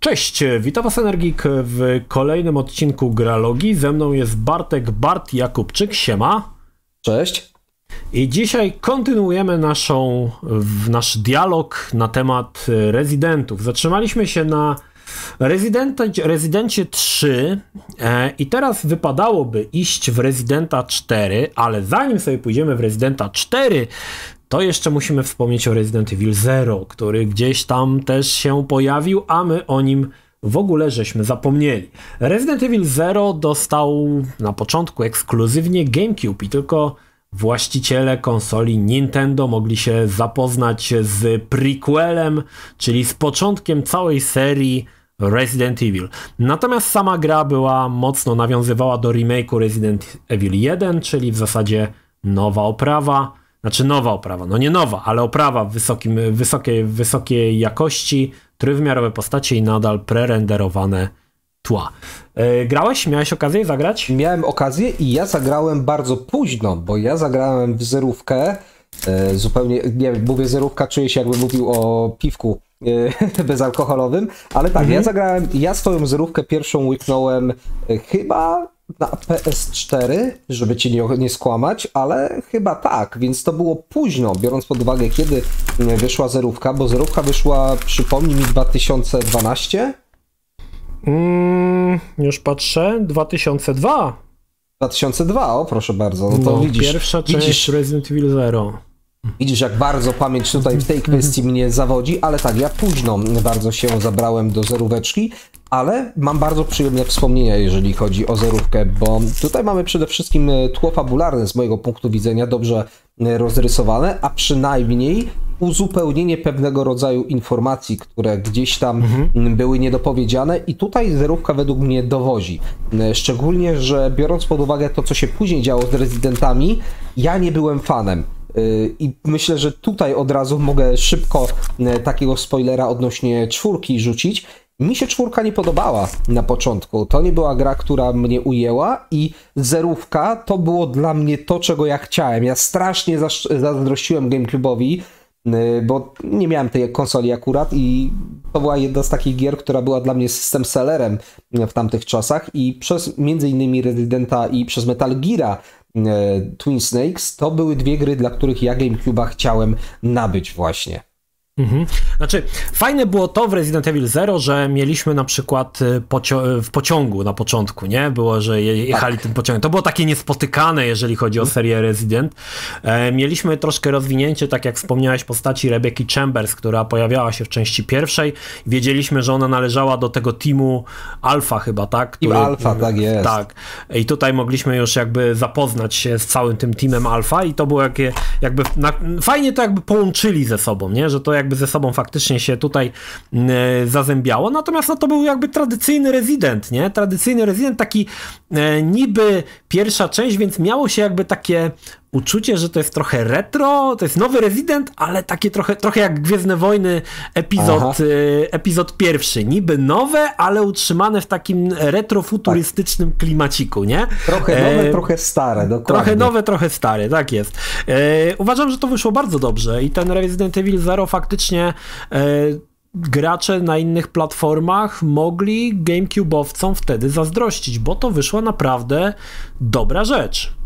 Cześć, witam Was Energik w kolejnym odcinku Gralogi. Ze mną jest Bartek Bart Jakubczyk, siema. Cześć. I dzisiaj kontynuujemy naszą, nasz dialog na temat rezydentów. Zatrzymaliśmy się na rezydencie 3 e, i teraz wypadałoby iść w rezydenta 4, ale zanim sobie pójdziemy w rezydenta 4, to jeszcze musimy wspomnieć o Resident Evil Zero, który gdzieś tam też się pojawił, a my o nim w ogóle żeśmy zapomnieli. Resident Evil Zero dostał na początku ekskluzywnie GameCube i tylko właściciele konsoli Nintendo mogli się zapoznać z prequelem, czyli z początkiem całej serii Resident Evil. Natomiast sama gra była mocno nawiązywała do remake'u Resident Evil 1, czyli w zasadzie nowa oprawa znaczy nowa oprawa, no nie nowa, ale oprawa w wysokim, wysokiej, wysokiej jakości, trójwymiarowe postacie i nadal prerenderowane tła. E, grałeś? Miałeś okazję zagrać? Miałem okazję i ja zagrałem bardzo późno, bo ja zagrałem w zerówkę, e, zupełnie, nie wiem, mówię zerówka, czuję się jakbym mówił o piwku e, bezalkoholowym, ale tak, mhm. ja zagrałem, ja swoją zerówkę pierwszą łyknąłem chyba na PS4, żeby cię nie, nie skłamać, ale chyba tak, więc to było późno, biorąc pod uwagę, kiedy wyszła zerówka, bo zerówka wyszła, przypomnij mi, 2012? Mm, już patrzę, 2002. 2002, o proszę bardzo. No to no, widzisz. Pierwsza część widzisz, Resident Evil Zero. Widzisz, jak bardzo pamięć tutaj w tej kwestii mnie zawodzi, ale tak, ja późno bardzo się zabrałem do zeróweczki, ale mam bardzo przyjemne wspomnienia, jeżeli chodzi o zerówkę, bo tutaj mamy przede wszystkim e, tło fabularne z mojego punktu widzenia dobrze e, rozrysowane, a przynajmniej uzupełnienie pewnego rodzaju informacji, które gdzieś tam mhm. były niedopowiedziane i tutaj zerówka według mnie dowozi. E, szczególnie, że biorąc pod uwagę to, co się później działo z rezydentami, ja nie byłem fanem. I myślę, że tutaj od razu mogę szybko takiego spoilera odnośnie czwórki rzucić. Mi się czwórka nie podobała na początku. To nie była gra, która mnie ujęła i zerówka to było dla mnie to, czego ja chciałem. Ja strasznie zazdrościłem GameCube'owi, y, bo nie miałem tej konsoli akurat i to była jedna z takich gier, która była dla mnie system sellerem w tamtych czasach i przez między innymi Residenta i przez Metal Gear'a y, Twin Snakes to były dwie gry, dla których ja GameCube'a chciałem nabyć właśnie. Mhm. Znaczy, fajne było to w Resident Evil Zero, że mieliśmy na przykład y, pocio w pociągu na początku, nie? Było, że jechali tak. tym pociągiem. To było takie niespotykane, jeżeli chodzi o mhm. serię Resident. E, mieliśmy troszkę rozwinięcie, tak jak wspomniałeś, postaci Rebecca Chambers, która pojawiała się w części pierwszej. Wiedzieliśmy, że ona należała do tego teamu Alpha chyba, tak? Który, Team Alpha, tak jest. Tak. I tutaj mogliśmy już jakby zapoznać się z całym tym teamem Alpha i to było jakby, jakby na, fajnie to jakby połączyli ze sobą, nie? Że to jakby ze sobą faktycznie się tutaj e, zazębiało. Natomiast no, to był jakby tradycyjny rezydent, nie? Tradycyjny rezydent, taki e, niby pierwsza część, więc miało się jakby takie uczucie, że to jest trochę retro, to jest nowy rezydent, ale takie trochę, trochę jak Gwiezdne Wojny epizod, y, epizod pierwszy. Niby nowe, ale utrzymane w takim retrofuturystycznym tak. klimaciku, nie? Trochę nowe, e, trochę stare, dokładnie. Trochę nowe, trochę stare, tak jest. E, uważam, że to wyszło bardzo dobrze i ten Resident Evil Zero faktycznie e, gracze na innych platformach mogli GameCube'owcom wtedy zazdrościć, bo to wyszła naprawdę dobra rzecz.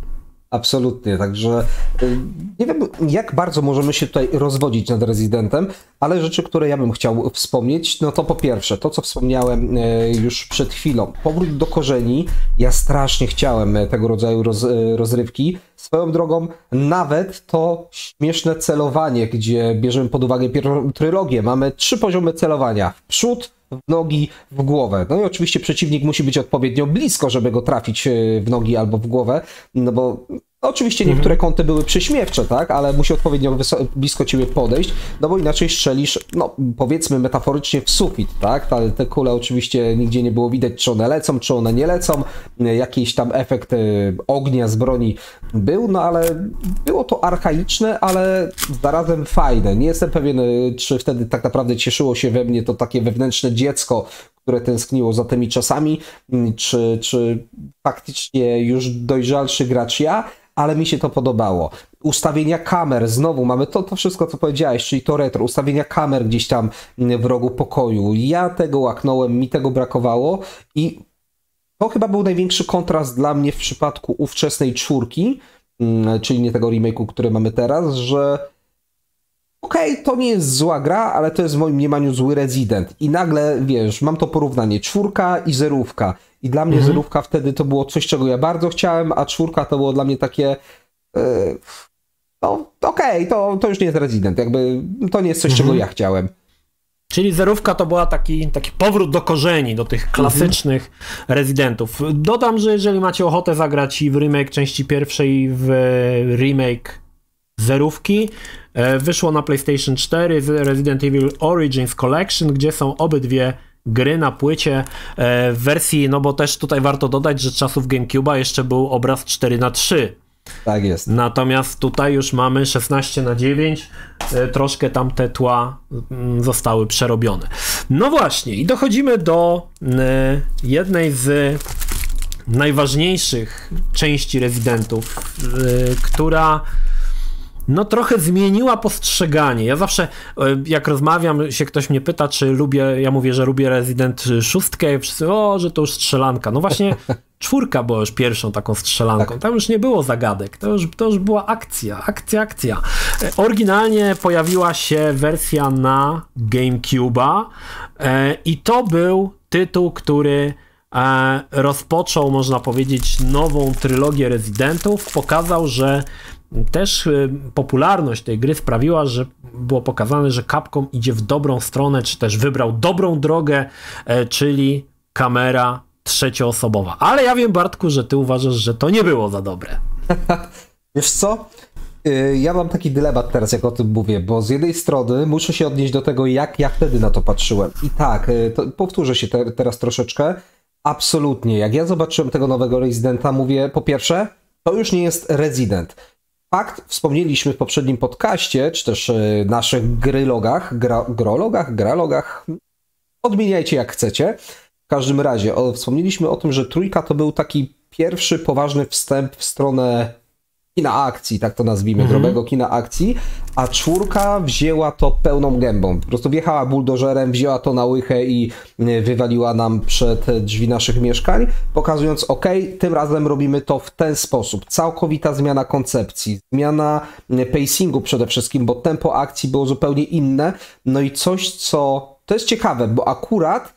Absolutnie, także y, nie wiem, jak bardzo możemy się tutaj rozwodzić nad rezydentem, ale rzeczy, które ja bym chciał wspomnieć, no to po pierwsze, to co wspomniałem y, już przed chwilą, powrót do korzeni. Ja strasznie chciałem y, tego rodzaju roz, rozrywki. Swoją drogą, nawet to śmieszne celowanie, gdzie bierzemy pod uwagę pierwszą trylogię, mamy trzy poziomy celowania: w przód, w nogi, w głowę. No i oczywiście przeciwnik musi być odpowiednio blisko, żeby go trafić e, w nogi albo w głowę, no bo oczywiście niektóre kąty były prześmiewcze, tak, ale musi odpowiednio blisko ciebie podejść, no bo inaczej strzelisz, no powiedzmy metaforycznie w sufit, tak, te, te kule oczywiście nigdzie nie było widać, czy one lecą, czy one nie lecą, jakiś tam efekt e, ognia z broni był, no ale było to archaiczne, ale zarazem fajne. Nie jestem pewien, e, czy wtedy tak naprawdę cieszyło się we mnie to takie wewnętrzne dziecko, które tęskniło za tymi czasami, mm, czy, czy faktycznie już dojrzalszy gracz ja, ale mi się to podobało. Ustawienia kamer, znowu mamy to, to wszystko, co powiedziałeś, czyli to retro, ustawienia kamer gdzieś tam w rogu pokoju. Ja tego łaknąłem, mi tego brakowało i to chyba był największy kontrast dla mnie w przypadku ówczesnej czwórki, mm, czyli nie tego remake'u, który mamy teraz, że okej, okay, to nie jest zła gra, ale to jest w moim mniemaniu zły Resident. I nagle, wiesz, mam to porównanie, czwórka i zerówka. I dla mnie mhm. zerówka wtedy to było coś, czego ja bardzo chciałem, a czwórka to było dla mnie takie... Yy, no okej, okay, to, to już nie jest Resident, jakby to nie jest coś, mhm. czego ja chciałem. Czyli zerówka to była taki, taki powrót do korzeni, do tych klasycznych mhm. rezydentów. Dodam, że jeżeli macie ochotę zagrać i w remake części pierwszej, w remake zerówki, e, wyszło na PlayStation 4 Resident Evil Origins Collection, gdzie są obydwie gry na płycie e, w wersji, no bo też tutaj warto dodać, że czasów GameCube'a jeszcze był obraz 4 na 3 tak jest. Natomiast tutaj już mamy 16 na 9, e, troszkę tam te tła mm, zostały przerobione. No właśnie, i dochodzimy do e, jednej z najważniejszych części rezydentów, która no trochę zmieniła postrzeganie. Ja zawsze, jak rozmawiam, się ktoś mnie pyta, czy lubię, ja mówię, że lubię Resident 6, wszyscy, o, że to już strzelanka. No właśnie, czwórka była już pierwszą taką strzelanką. Tak. Tam już nie było zagadek, to już, to już była akcja, akcja, akcja. E, oryginalnie pojawiła się wersja na GameCube'a e, i to był tytuł, który e, rozpoczął, można powiedzieć, nową trylogię rezydentów. Pokazał, że też popularność tej gry sprawiła, że było pokazane, że Capcom idzie w dobrą stronę, czy też wybrał dobrą drogę, czyli kamera trzecioosobowa. Ale ja wiem, Bartku, że ty uważasz, że to nie było za dobre. Wiesz co? Y, ja mam taki dylemat teraz, jak o tym mówię, bo z jednej strony muszę się odnieść do tego, jak ja wtedy na to patrzyłem. I tak, y, powtórzę się te, teraz troszeczkę. Absolutnie. Jak ja zobaczyłem tego nowego Residenta, mówię, po pierwsze, to już nie jest Resident. Fakt, wspomnieliśmy w poprzednim podcaście, czy też y, naszych grylogach, gra, grologach, gralogach, odmieniajcie jak chcecie, w każdym razie, o, wspomnieliśmy o tym, że trójka to był taki pierwszy poważny wstęp w stronę kina akcji, tak to nazwijmy, mhm. kina akcji, a czwórka wzięła to pełną gębą. Po prostu wjechała buldożerem, wzięła to na łychę i e, wywaliła nam przed drzwi naszych mieszkań, pokazując, ok, tym razem robimy to w ten sposób. Całkowita zmiana koncepcji, zmiana e, pacingu przede wszystkim, bo tempo akcji było zupełnie inne, no i coś, co to jest ciekawe, bo akurat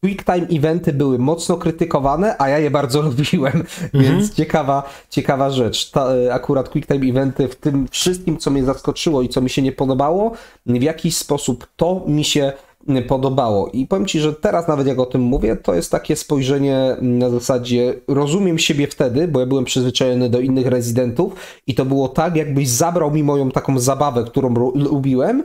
QuickTime eventy były mocno krytykowane, a ja je bardzo lubiłem, mhm. więc ciekawa, ciekawa rzecz. Ta, e, akurat QuickTime eventy w tym wszystkim, co mnie zaskoczyło i co mi się nie podobało, w jakiś sposób to mi się podobało. I powiem Ci, że teraz nawet jak o tym mówię, to jest takie spojrzenie na zasadzie rozumiem siebie wtedy, bo ja byłem przyzwyczajony do innych rezydentów i to było tak, jakbyś zabrał mi moją taką zabawę, którą lubiłem,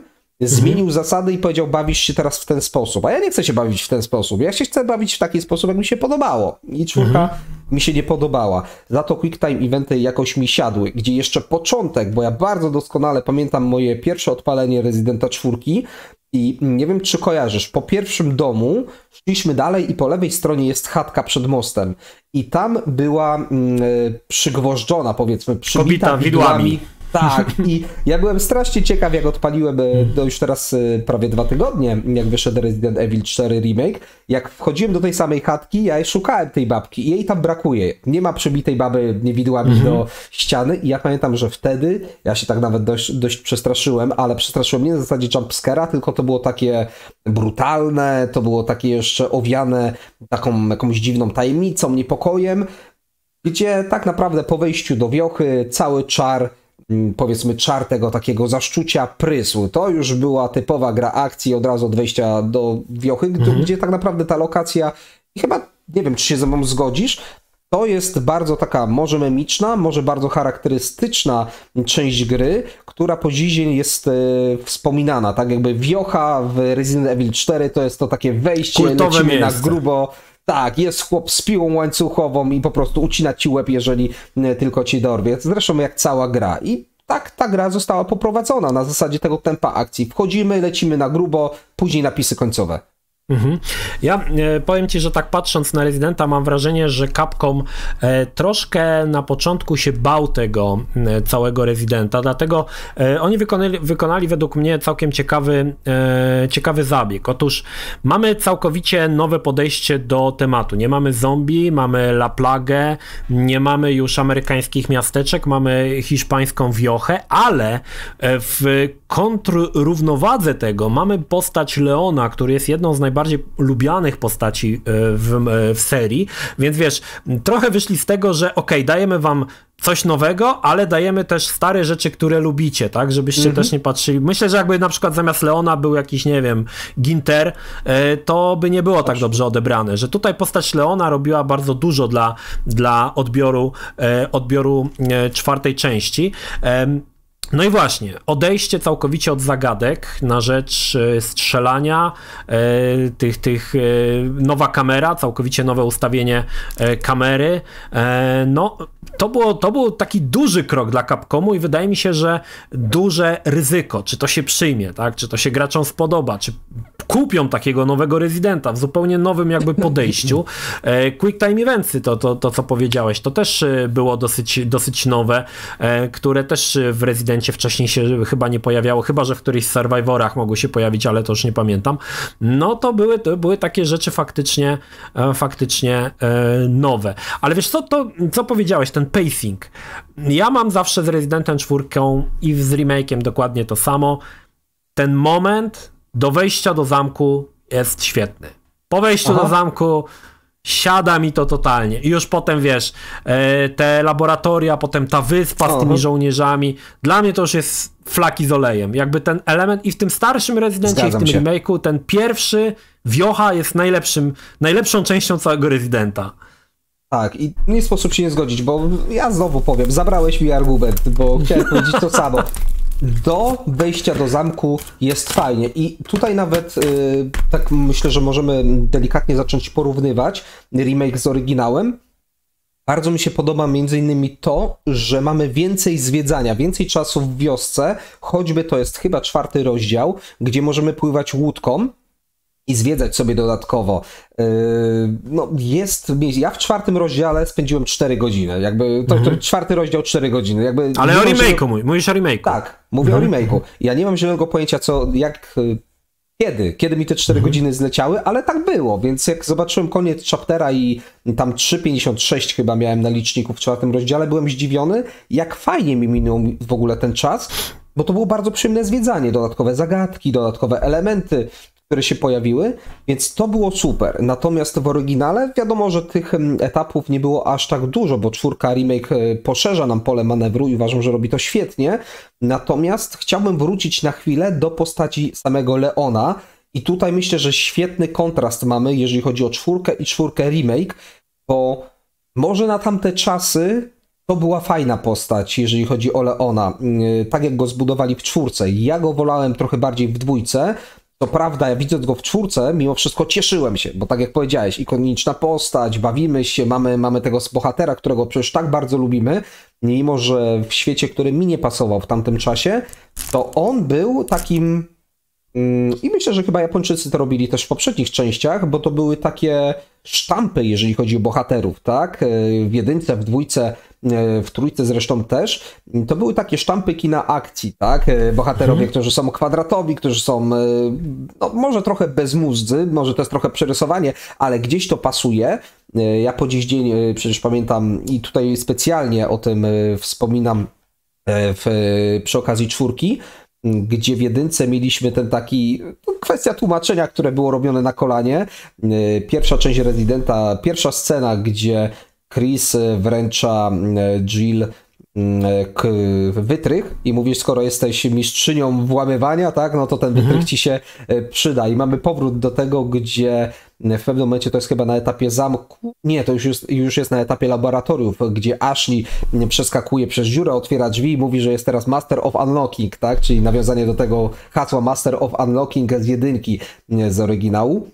zmienił mhm. zasady i powiedział, bawisz się teraz w ten sposób. A ja nie chcę się bawić w ten sposób. Ja się chcę bawić w taki sposób, jak mi się podobało. I czwórka mhm. mi się nie podobała. Za to quick time eventy jakoś mi siadły, gdzie jeszcze początek, bo ja bardzo doskonale pamiętam moje pierwsze odpalenie Rezydenta czwórki i nie wiem, czy kojarzysz, po pierwszym domu szliśmy dalej i po lewej stronie jest chatka przed mostem. I tam była e, przygwożdżona, powiedzmy, przybita widłami. widłami tak, i ja byłem strasznie ciekaw, jak odpaliłem, e, to już teraz e, prawie dwa tygodnie, jak wyszedł Resident Evil 4 Remake, jak wchodziłem do tej samej chatki, ja szukałem tej babki i jej tam brakuje. Nie ma przybitej baby niewidłami mhm. do ściany i ja pamiętam, że wtedy, ja się tak nawet dość, dość przestraszyłem, ale przestraszyłem nie na zasadzie jumpscare'a, tylko to było takie brutalne, to było takie jeszcze owiane taką jakąś dziwną tajemnicą, niepokojem, gdzie tak naprawdę po wejściu do wiochy cały czar powiedzmy czar tego takiego zaszczucia prysł. To już była typowa gra akcji od razu od wejścia do wiochy, mhm. gdzie tak naprawdę ta lokacja, i chyba nie wiem, czy się ze mną zgodzisz, to jest bardzo taka może memiczna, może bardzo charakterystyczna część gry, która po dziś dzień jest e, wspominana, tak jakby wiocha w Resident Evil 4 to jest to takie wejście, Kultowe lecimy miejsce. na grubo, tak, jest chłop z piłą łańcuchową i po prostu ucina ci łeb, jeżeli e, tylko ci dorwie. Zresztą jak cała gra. I tak ta gra została poprowadzona na zasadzie tego tempa akcji. Wchodzimy, lecimy na grubo, później napisy końcowe. Mhm. Ja e, powiem ci, że tak patrząc na Residenta, mam wrażenie, że Capcom e, troszkę na początku się bał tego e, całego Residenta, dlatego oni wykonali, wykonali według mnie całkiem ciekawy, ciekawy zabieg. Otóż mamy całkowicie nowe podejście do tematu. Nie mamy zombie, mamy La Plagę, nie mamy już amerykańskich miasteczek, mamy hiszpańską wiochę, ale w kontrrównowadze tego mamy postać Leona, który jest jedną z najbardziej najbardziej lubianych postaci e, w, e, w serii, więc wiesz, trochę wyszli z tego, że ok, dajemy wam coś nowego, ale dajemy też stare rzeczy, które lubicie, tak, żebyście mm -hmm. też nie patrzyli. Myślę, że jakby na przykład zamiast Leona był jakiś, nie wiem, Ginter, e, to by nie było tak dobrze odebrane, że tutaj postać Leona robiła bardzo dużo dla, dla odbioru, odbioru czwartej części. No i właśnie, odejście całkowicie od zagadek na rzecz e, strzelania, e, tych, tych, e, nowa kamera, całkowicie nowe ustawienie kamery. No, to, było, to był taki duży krok dla Capcomu i wydaje mi się, że duże ryzyko, czy to się przyjmie, tak? czy to się graczom spodoba, czy kupią takiego nowego rezydenta w zupełnie nowym jakby podejściu. Quick Time Eventsy, to, to, to co powiedziałeś, to też było dosyć, dosyć nowe, które też w rezydencie wcześniej się chyba nie pojawiało, chyba że w którychś Survivorach mogły się pojawić, ale to już nie pamiętam. No to były, to były takie rzeczy faktycznie, e, faktycznie e, nowe. Ale wiesz co, to, co powiedziałeś, ten pacing. Ja mam zawsze z Residentem 4 i z remake'iem dokładnie to samo. Ten moment do wejścia do zamku jest świetny. Po wejściu Aha. do zamku siada mi to totalnie. I już potem wiesz, e, te laboratoria, potem ta wyspa z tymi żołnierzami. Dla mnie to już jest flaki z olejem. Jakby ten element i w tym starszym rezydencie, i w tym się. remake'u, ten pierwszy wiocha jest najlepszym, najlepszą częścią całego rezydenta. Tak, i nie sposób się nie zgodzić, bo ja znowu powiem, zabrałeś mi argument, bo chciałem powiedzieć to samo do wejścia do zamku jest fajnie. I tutaj nawet yy, tak myślę, że możemy delikatnie zacząć porównywać remake z oryginałem. Bardzo mi się podoba między innymi to, że mamy więcej zwiedzania, więcej czasu w wiosce, choćby to jest chyba czwarty rozdział, gdzie możemy pływać łódką i zwiedzać sobie dodatkowo. Yy, no jest, ja w czwartym rozdziale spędziłem 4 godziny, jakby, to, mhm. czwarty rozdział 4 godziny, jakby... Ale o remake'u mój, mówisz o remake'u. Tak, mówię mhm. o remake'u. Ja nie mam zielonego pojęcia co, jak, kiedy, kiedy mi te 4 mhm. godziny zleciały, ale tak było, więc jak zobaczyłem koniec chaptera i tam 3,56 chyba miałem na liczniku w czwartym rozdziale, byłem zdziwiony, jak fajnie mi minął w ogóle ten czas, bo to było bardzo przyjemne zwiedzanie, dodatkowe zagadki, dodatkowe elementy, które się pojawiły, więc to było super. Natomiast w oryginale wiadomo, że tych etapów nie było aż tak dużo, bo czwórka remake e, poszerza nam pole manewru i uważam, że robi to świetnie. Natomiast chciałbym wrócić na chwilę do postaci samego Leona. I tutaj myślę, że świetny kontrast mamy, jeżeli chodzi o czwórkę i czwórkę remake, bo może na tamte czasy to była fajna postać, jeżeli chodzi o Leona. Mm, tak jak go zbudowali w czwórce. Ja go wolałem trochę bardziej w dwójce, to prawda, ja widząc go w czwórce, mimo wszystko cieszyłem się, bo tak jak powiedziałeś, ikoniczna postać, bawimy się, mamy, mamy tego bohatera, którego przecież tak bardzo lubimy, mimo że w świecie, który mi nie pasował w tamtym czasie, to on był takim. Mm, I myślę, że chyba Japończycy to robili też w poprzednich częściach, bo to były takie sztampy, jeżeli chodzi o bohaterów, tak? W jedynce, w dwójce E, w trójce zresztą też, to były takie sztampy kina akcji, tak? E, bohaterowie, mhm. którzy są kwadratowi, którzy są e, no, może trochę bezmózdzy, może to jest trochę przerysowanie, ale gdzieś to pasuje. Ja po dziś dzień przecież pamiętam i tutaj specjalnie o tym wspominam w, przy okazji czwórki, gdzie w jedynce mieliśmy ten taki, no, kwestia tłumaczenia, które było robione na kolanie. Pierwsza część Residenta, pierwsza scena, gdzie Chris wręcza e, Jill mm, e, wytrych i mówisz, skoro jesteś mistrzynią włamywania, tak, no to ten wytrych mhm. ci się e, przyda. I mamy powrót do tego, gdzie w pewnym momencie to jest chyba na etapie zamku, nie, to już jest, już jest na etapie laboratoriów, gdzie Ashley przeskakuje przez dziurę, otwiera drzwi i mówi, że jest teraz Master of Unlocking, tak, czyli nawiązanie do tego hasła Master of Unlocking z jedynki z oryginału.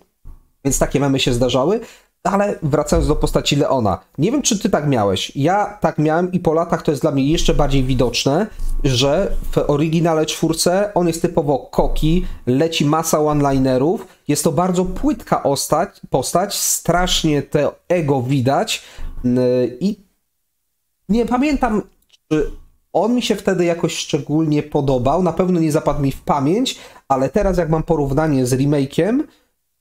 Więc takie mamy się zdarzały. Ale wracając do postaci Leona, nie wiem czy ty tak miałeś. Ja tak miałem i po latach to jest dla mnie jeszcze bardziej widoczne. że w oryginale czwórce on jest typowo koki, leci masa one-linerów, jest to bardzo płytka postać, postać, strasznie te ego widać i nie pamiętam, czy on mi się wtedy jakoś szczególnie podobał, na pewno nie zapadł mi w pamięć, ale teraz jak mam porównanie z remake'iem,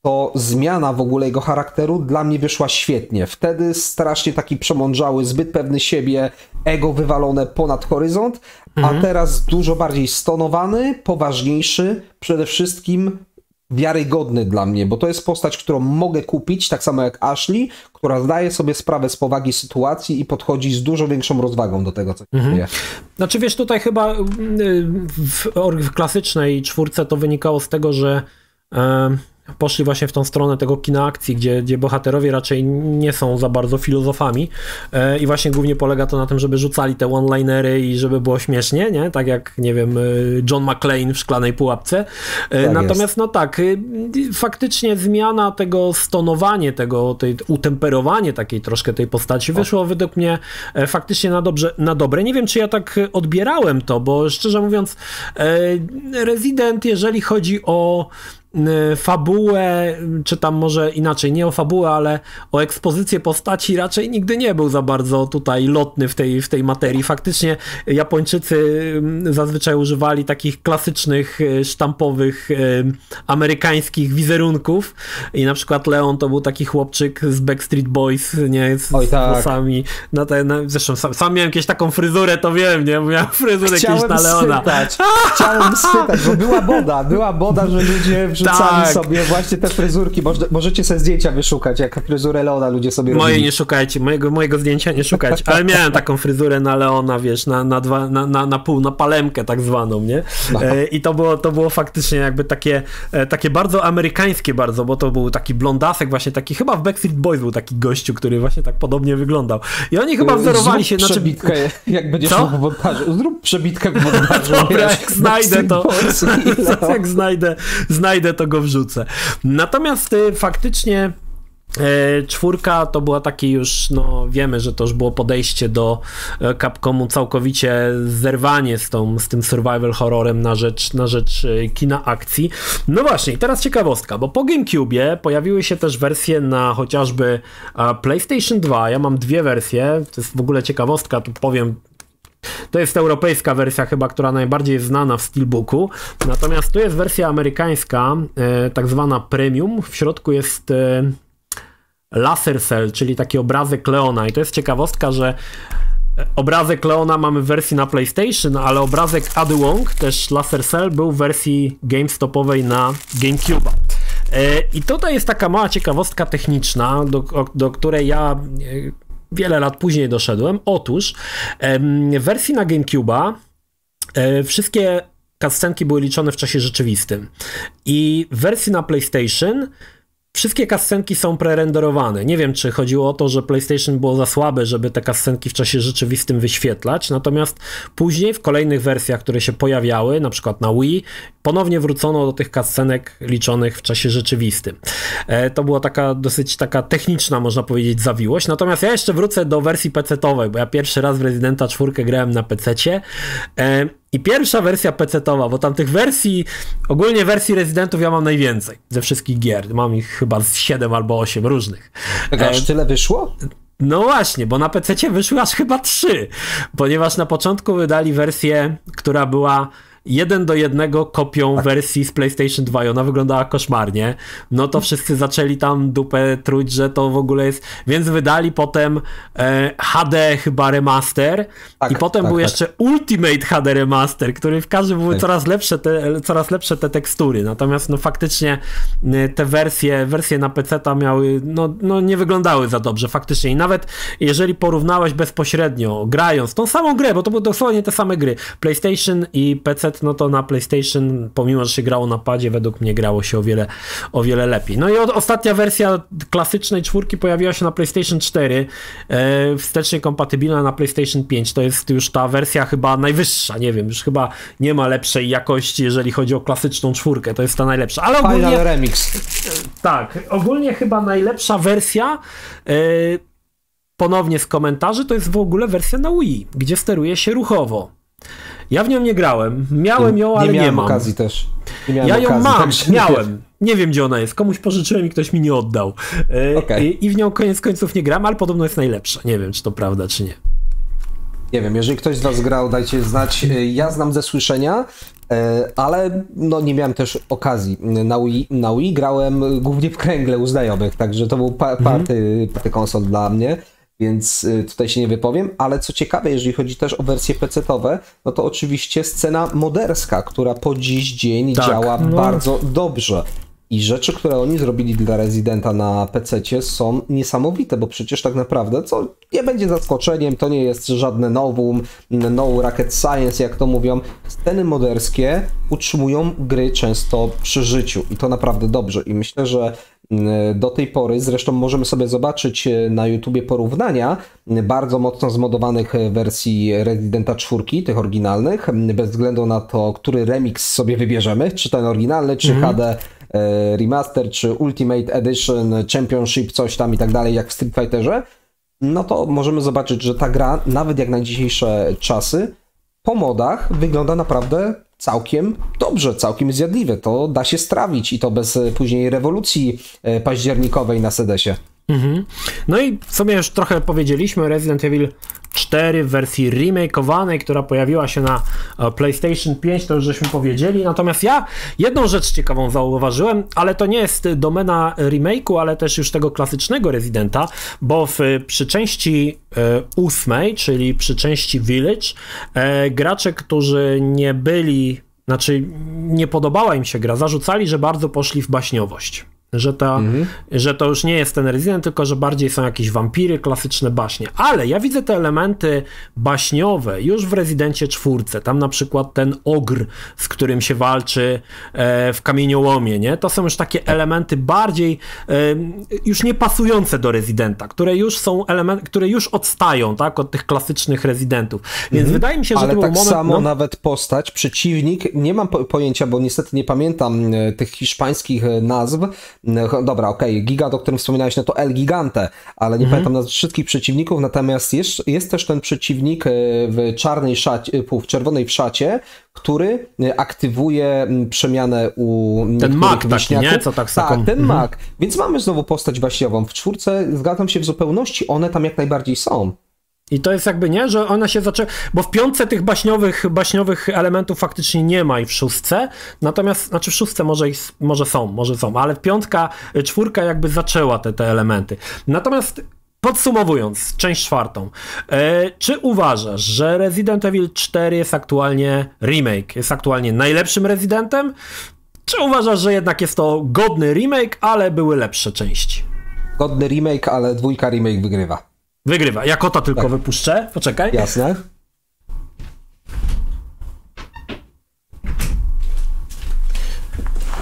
to zmiana w ogóle jego charakteru dla mnie wyszła świetnie. Wtedy strasznie taki przemądrzały, zbyt pewny siebie, ego wywalone ponad horyzont, mhm. a teraz dużo bardziej stonowany, poważniejszy, przede wszystkim wiarygodny dla mnie, bo to jest postać, którą mogę kupić, tak samo jak Ashley, która zdaje sobie sprawę z powagi sytuacji i podchodzi z dużo większą rozwagą do tego, co się mhm. dzieje. Znaczy wiesz, tutaj chyba y, w, w klasycznej czwórce to wynikało z tego, że poszli właśnie w tą stronę tego kina akcji, gdzie, gdzie bohaterowie raczej nie są za bardzo filozofami e, i właśnie głównie polega to na tym, żeby rzucali te one-linery i żeby było śmiesznie, nie? Tak jak, nie wiem, e, John McClane w Szklanej Pułapce. E, tak Natomiast jest. no tak, faktycznie zmiana tego, stonowanie tego, tej, utemperowanie takiej troszkę tej postaci wyszło według mnie faktycznie na, dobrze, na dobre. Nie wiem, czy ja tak odbierałem to, bo szczerze mówiąc Resident, jeżeli chodzi o Y, fabułę, czy tam może inaczej, nie o fabułę, ale o ekspozycję postaci raczej nigdy nie był za bardzo tutaj lotny w tej, w tej materii. Faktycznie Japończycy zazwyczaj używali takich klasycznych, y, sztampowych, y, amerykańskich wizerunków i na przykład Leon to był taki chłopczyk z Backstreet Boys, nie, z, Oj, tak. włosami. Na te, na, zresztą sam, sam, miałem jakieś taką fryzurę, to wiem, nie, miałem fryzurę Chciałem jakieś na Leona. Spytać. Chciałem spytać, bo była boda, była boda, że ludzie wrzucali tak. sobie właśnie te fryzurki. możecie sobie zdjęcia wyszukać, jak fryzurę Leona ludzie sobie Moje robili. nie szukajcie, mojego, mojego zdjęcia nie szukajcie, ale miałem taką fryzurę na Leona, wiesz, na, na, dwa, na, na, na pół, na palemkę tak zwaną, nie? No. E, I to było, to było faktycznie jakby takie, e, takie bardzo amerykańskie bardzo, bo to był taki blondasek właśnie taki, chyba w Backstreet Boys był taki gościu, który właśnie tak podobnie wyglądał. I oni chyba wzorowali się... Zrób przebitkę, jak będziesz Co? w montażu. Zrób przebitkę w montażu. Dobra, jak znajdę to, jak znajdę, znajdę to go wrzucę. Natomiast y, faktycznie e, Czwórka to była takie już, no wiemy, że to już było podejście do e, Capcomu całkowicie zerwanie z, tą, z tym survival horrorem na rzecz, na rzecz e, kina akcji. No właśnie, teraz ciekawostka, bo po GameCube pojawiły się też wersje na chociażby PlayStation 2. Ja mam dwie wersje, to jest w ogóle ciekawostka, tu powiem to jest europejska wersja chyba, która najbardziej jest znana w Steelbooku. Natomiast tu jest wersja amerykańska, e, tak zwana premium. W środku jest e, laser cell, czyli taki obrazek Leona. I to jest ciekawostka, że obrazek Leona mamy w wersji na PlayStation, ale obrazek Ady Wong, też laser cell, był w wersji GameStopowej na GameCube. E, I tutaj jest taka mała ciekawostka techniczna, do, do której ja wiele lat później doszedłem. Otóż w wersji na GameCube'a e, wszystkie cutscenki były liczone w czasie rzeczywistym. I w wersji na PlayStation Wszystkie kascenki są prerenderowane. Nie wiem, czy chodziło o to, że PlayStation było za słabe, żeby te kascenki w czasie rzeczywistym wyświetlać, natomiast później w kolejnych wersjach, które się pojawiały, na przykład na Wii, ponownie wrócono do tych kascenek liczonych w czasie rzeczywistym. E, to była taka dosyć taka techniczna, można powiedzieć, zawiłość. Natomiast ja jeszcze wrócę do wersji PC-owej, bo ja pierwszy raz w Residenta 4 grałem na PC-cie e, i pierwsza wersja PC-towa, bo tam tych wersji, ogólnie wersji rezydentów ja mam najwięcej ze wszystkich gier. Mam ich chyba z 7 albo 8 różnych. Tak aż tyle wyszło? No właśnie, bo na PC wyszły aż chyba 3, ponieważ na początku wydali wersję, która była jeden do jednego kopią tak. wersji z PlayStation 2 i ona wyglądała koszmarnie, no to wszyscy zaczęli tam dupę truć, że to w ogóle jest, więc wydali potem e, HD chyba remaster tak, i potem tak, był tak. jeszcze Ultimate HD remaster, który w każdym były tak. coraz lepsze te, coraz lepsze te tekstury, natomiast no faktycznie te wersje, wersje na PC ta miały, no, no nie wyglądały za dobrze faktycznie i nawet jeżeli porównałeś bezpośrednio, grając tą samą grę, bo to były dosłownie te same gry, PlayStation i PC no to na PlayStation, pomimo, że się grało na padzie, według mnie grało się o wiele, o wiele lepiej. No i od, ostatnia wersja klasycznej czwórki pojawiła się na PlayStation 4, e, wstecznie kompatybilna na PlayStation 5. To jest już ta wersja chyba najwyższa, nie wiem, już chyba nie ma lepszej jakości, jeżeli chodzi o klasyczną czwórkę, to jest ta najlepsza. Ale ogólnie... Final Remix. Tak, ogólnie chyba najlepsza wersja e, ponownie z komentarzy, to jest w ogóle wersja na Wii, gdzie steruje się ruchowo. Ja w nią nie grałem. Miałem ją, ale nie, nie mam. okazji też. Ja ją okazji, mam, tak miałem. Nie wiem, gdzie ona jest. Komuś pożyczyłem i ktoś mi nie oddał. E, okay. I, w nią koniec końców nie gram, ale podobno jest najlepsza. Nie wiem, czy to prawda, czy nie. Nie wiem, jeżeli ktoś z Was grał, dajcie znać. E, ja znam ze słyszenia, e, ale no nie miałem też okazji. Na Wii, na Wii grałem głównie w kręgle u znajomych, także to był pa party, mhm. party konsol dla mnie więc e, tutaj się nie wypowiem, ale co ciekawe, jeżeli chodzi też o wersje PC-owe, no to oczywiście scena moderska, która po dziś dzień tak, działa no. bardzo dobrze. I rzeczy, które oni zrobili dla Residenta na PC są niesamowite, bo przecież tak naprawdę, co nie będzie zaskoczeniem, to nie jest żadne nowum, no rocket science, jak to mówią. Sceny moderskie utrzymują gry często przy życiu i to naprawdę dobrze. I myślę, że mm, do tej pory, zresztą możemy sobie zobaczyć e, na YouTubie porównania bardzo mocno zmodowanych wersji Residenta 4, tych oryginalnych, bez względu na to, który remix sobie wybierzemy, czy ten oryginalny, czy mm. HD E, remaster, czy Ultimate Edition, Championship, coś tam i tak dalej, jak w Street Fighterze, no to możemy zobaczyć, że ta gra, nawet jak na dzisiejsze czasy, po modach wygląda naprawdę całkiem dobrze, całkiem zjadliwe. To da się strawić i to bez później rewolucji e, październikowej na sedesie. Mhm. No i w sumie już trochę powiedzieliśmy, Resident Evil 4 w wersji remakeowanej, która pojawiła się na e, PlayStation 5, to już żeśmy powiedzieli. Natomiast ja jedną rzecz ciekawą zauważyłem, ale to nie jest domena remake'u, ale też już tego klasycznego Residenta, bo w, przy części e, ósmej, czyli przy części Village, e, gracze, którzy nie byli, znaczy nie podobała im się gra, zarzucali, że bardzo poszli w baśniowość. Że, ta, mhm. że to już nie jest ten Resident, tylko że bardziej są jakieś wampiry, klasyczne baśnie. Ale ja widzę te elementy baśniowe już w Rezydencie czwórce. Tam na przykład ten ogr, z którym się walczy e, w kamieniołomie, nie? To są już takie elementy bardziej e, już nie pasujące do Rezydenta, które już są elementy, które już odstają, tak? Od tych klasycznych Rezydentów. Więc mhm. wydaje mi się, że Ale to tak moment, samo no... nawet postać, przeciwnik, nie mam pojęcia, bo niestety nie pamiętam e, tych hiszpańskich e, nazw, dobra, okej, okay, Gigant, o którym wspominałeś, no to El Gigante, ale nie mhm. pamiętam nazw wszystkich przeciwników, natomiast jest, jest też ten przeciwnik e, w czarnej szacie, e, w czerwonej wszacie, który e, aktywuje przemianę u Ten mak taki, nie? Co tak Tak, ten mhm. mak. Więc mamy znowu postać właściwą. W czwórce zgadzam się w zupełności, one tam jak najbardziej są. I to jest jakby nie, że ona się zaczęła, bo w piątce tych baśniowych, baśniowych elementów faktycznie nie ma i w szóstce, natomiast, znaczy w szóstce może, może są, może są, ale piątka, y, czwórka jakby zaczęła te, te elementy. Natomiast Podsumowując, część czwartą. E, czy uważasz, że Resident Evil 4 jest aktualnie remake, jest aktualnie najlepszym Residentem? Czy uważasz, że jednak jest to godny remake, ale były lepsze części? Godny remake, ale dwójka remake wygrywa. Wygrywa. Ja kota tylko tak. wypuszczę. Poczekaj. Jasne.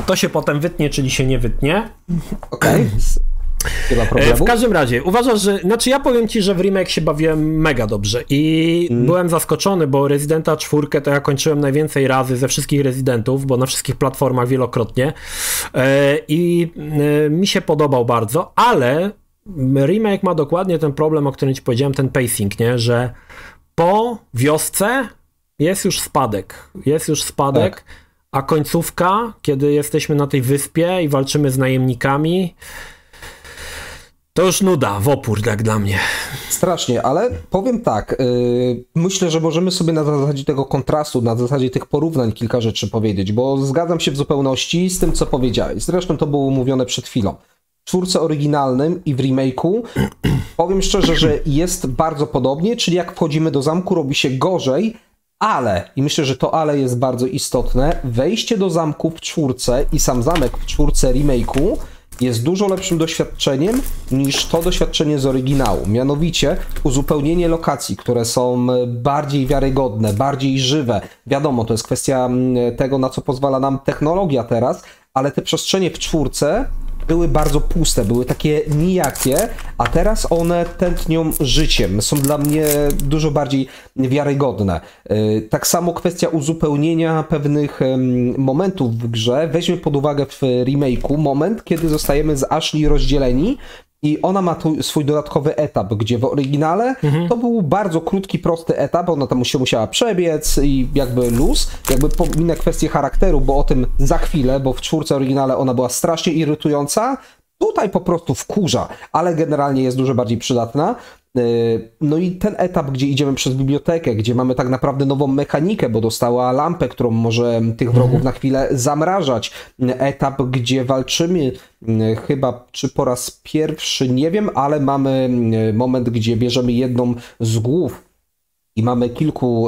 To się potem wytnie, czyli się nie wytnie. Okej. Okay. E, w każdym razie, uważasz, że. Znaczy, ja powiem ci, że w remake się bawiłem mega dobrze i mm. byłem zaskoczony, bo Residenta 4 to ja kończyłem najwięcej razy ze wszystkich Residentów, bo na wszystkich platformach wielokrotnie. E, I e, mi się podobał bardzo, ale remake ma dokładnie ten problem, o którym ci powiedziałem, ten pacing, nie? Że po wiosce jest już spadek. Jest już spadek, tak. a końcówka, kiedy jesteśmy na tej wyspie i walczymy z najemnikami, to już nuda, w opór, jak dla mnie. Strasznie, ale powiem tak. Yy, myślę, że możemy sobie na zasadzie tego kontrastu, na zasadzie tych porównań kilka rzeczy powiedzieć, bo zgadzam się w zupełności z tym, co powiedziałeś. Zresztą to było mówione przed chwilą czwórce oryginalnym i w remake'u powiem szczerze, że jest bardzo podobnie, czyli jak wchodzimy do zamku robi się gorzej, ale, i myślę, że to ale jest bardzo istotne, wejście do zamku w czwórce i sam zamek w czwórce remake'u jest dużo lepszym doświadczeniem niż to doświadczenie z oryginału. Mianowicie uzupełnienie lokacji, które są bardziej wiarygodne, bardziej żywe. Wiadomo, to jest kwestia mm, tego, na co pozwala nam technologia teraz, ale te przestrzenie w czwórce były bardzo puste, były takie nijakie, a teraz one tętnią życiem, są dla mnie dużo bardziej wiarygodne. Y, tak samo kwestia uzupełnienia pewnych momentów w grze. Weźmy pod uwagę w remake'u moment, kiedy zostajemy z Ashley rozdzieleni i ona ma tu swój dodatkowy etap, gdzie w oryginale mhm. to był bardzo krótki, prosty etap, ona tam się musiała przebiec i jakby luz, jakby pominę kwestię charakteru, bo o tym za chwilę, bo w czwórce oryginale ona była strasznie irytująca, tutaj po prostu wkurza, ale generalnie jest dużo bardziej przydatna. Y, no i ten etap, gdzie idziemy przez bibliotekę, gdzie mamy tak naprawdę nową mechanikę, bo dostała lampę, którą może tych wrogów mhm. na chwilę zamrażać. Etap, gdzie walczymy y, chyba czy po raz pierwszy, nie wiem, ale mamy y, moment, gdzie bierzemy jedną z głów i mamy kilku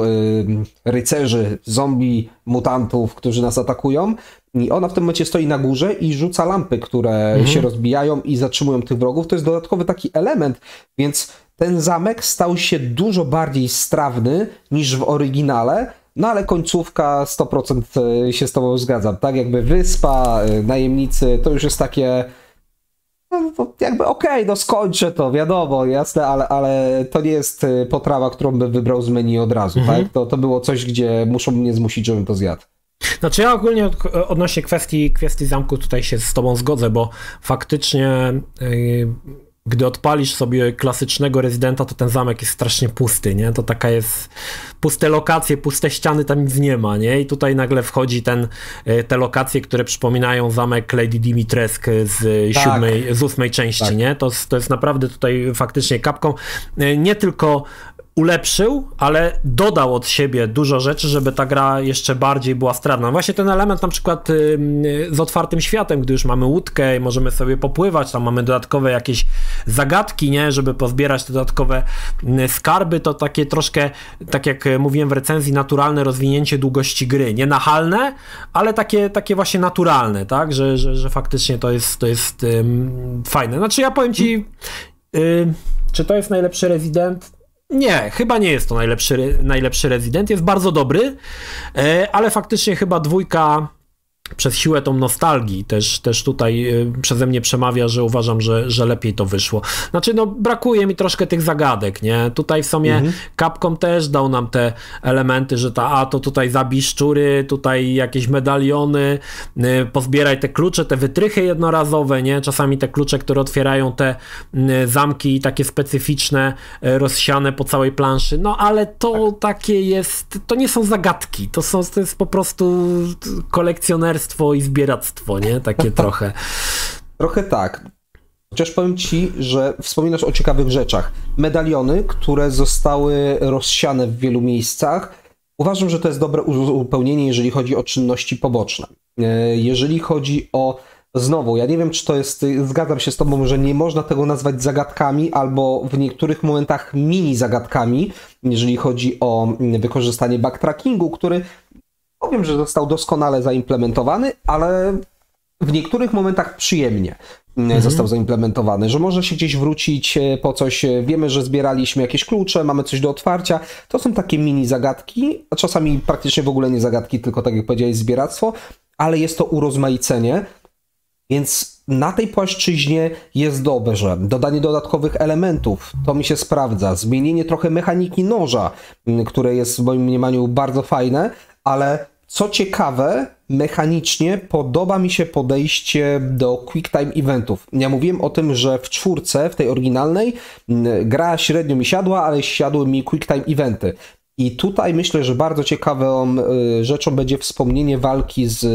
rycerzy, zombie, mutantów, którzy nas atakują. I ona w tym momencie stoi na górze i rzuca lampy, które mhm. się rozbijają i zatrzymują tych wrogów. To jest dodatkowy taki element, więc ten zamek stał się dużo bardziej strawny niż w oryginale, no ale końcówka 100% e, się z tobą zgadzam, tak? Jakby wyspa, e, najemnicy, to już jest takie no, to jakby okej, okay, no skończę to, wiadomo, jasne, ale, ale to nie jest e, potrawa, którą bym wybrał z menu od razu, mhm. tak? To, to było coś, gdzie muszą mnie zmusić, żebym to zjadł. Znaczy ja ogólnie od, odnośnie kwestii, kwestii zamku tutaj się z tobą zgodzę, bo faktycznie yy, gdy odpalisz sobie klasycznego rezydenta, to ten zamek jest strasznie pusty, nie? To taka jest puste lokacje, puste ściany, tam nic nie ma, nie? I tutaj nagle wchodzi ten, yy, te lokacje, które przypominają zamek Lady Dimitrescu z tak. siódmej, z ósmej części, tak. nie? To, to jest naprawdę tutaj faktycznie kapką. Yy, nie tylko ulepszył, ale dodał od siebie dużo rzeczy, żeby ta gra jeszcze bardziej była strawna. Właśnie ten element na przykład z otwartym światem, gdy już mamy łódkę i możemy sobie popływać, tam mamy dodatkowe jakieś zagadki, nie, żeby pozbierać te dodatkowe skarby, to takie troszkę, tak jak mówiłem w recenzji, naturalne rozwinięcie długości gry. Nie nachalne, ale takie, takie właśnie naturalne, tak, że, że, że faktycznie to jest, to jest um, fajne. Znaczy ja powiem ci, y, czy to jest najlepszy rezydent? Nie, chyba nie jest to najlepszy, najlepszy rezydent. Jest bardzo dobry, e, ale faktycznie chyba dwójka przez siłę tą nostalgii też, też tutaj y, przeze mnie przemawia, że uważam, że, że lepiej to wyszło. Znaczy, no brakuje mi troszkę tych zagadek, nie? Tutaj w sumie mhm. Capcom też dał nam te elementy, że ta, a to tutaj zabij szczury, tutaj jakieś medaliony, y, pozbieraj te klucze, te wytrychy jednorazowe, nie? Czasami te klucze, które otwierają te y, zamki takie specyficzne, rozsiane po całej planszy, no ale to tak. takie jest, to nie są zagadki, to, są, to jest po prostu kolekcjoner i zbieractwo, nie? Takie trochę. Trochę tak. Chociaż powiem ci, że wspominasz o ciekawych rzeczach. Medaliony, które zostały rozsiane w wielu miejscach, uważam, że to jest dobre uzupełnienie, jeżeli chodzi o czynności poboczne. E, jeżeli chodzi o Znowu, ja nie wiem, czy to jest, zgadzam się z Tobą, że nie można tego nazwać zagadkami, albo w niektórych momentach mini zagadkami, jeżeli chodzi o wykorzystanie backtrackingu, który powiem, że został doskonale zaimplementowany, ale w niektórych momentach przyjemnie mhm. został zaimplementowany, że może się gdzieś wrócić e, po coś, e, wiemy, że zbieraliśmy jakieś klucze, mamy coś do otwarcia, to są takie mini zagadki, a czasami praktycznie w ogóle nie zagadki, tylko tak jak powiedziałeś, zbieractwo, ale jest to urozmaicenie, więc na tej płaszczyźnie jest dobrze. Dodanie dodatkowych elementów, to mi się sprawdza. Zmienienie trochę mechaniki noża, które jest w moim mniemaniu bardzo fajne, ale co ciekawe, mechanicznie podoba mi się podejście do quick time eventów. Ja mówiłem o tym, że w czwórce, w tej oryginalnej, gra średnio mi siadła, ale siadły mi quick time eventy. I tutaj myślę, że bardzo ciekawą y, rzeczą będzie wspomnienie walki z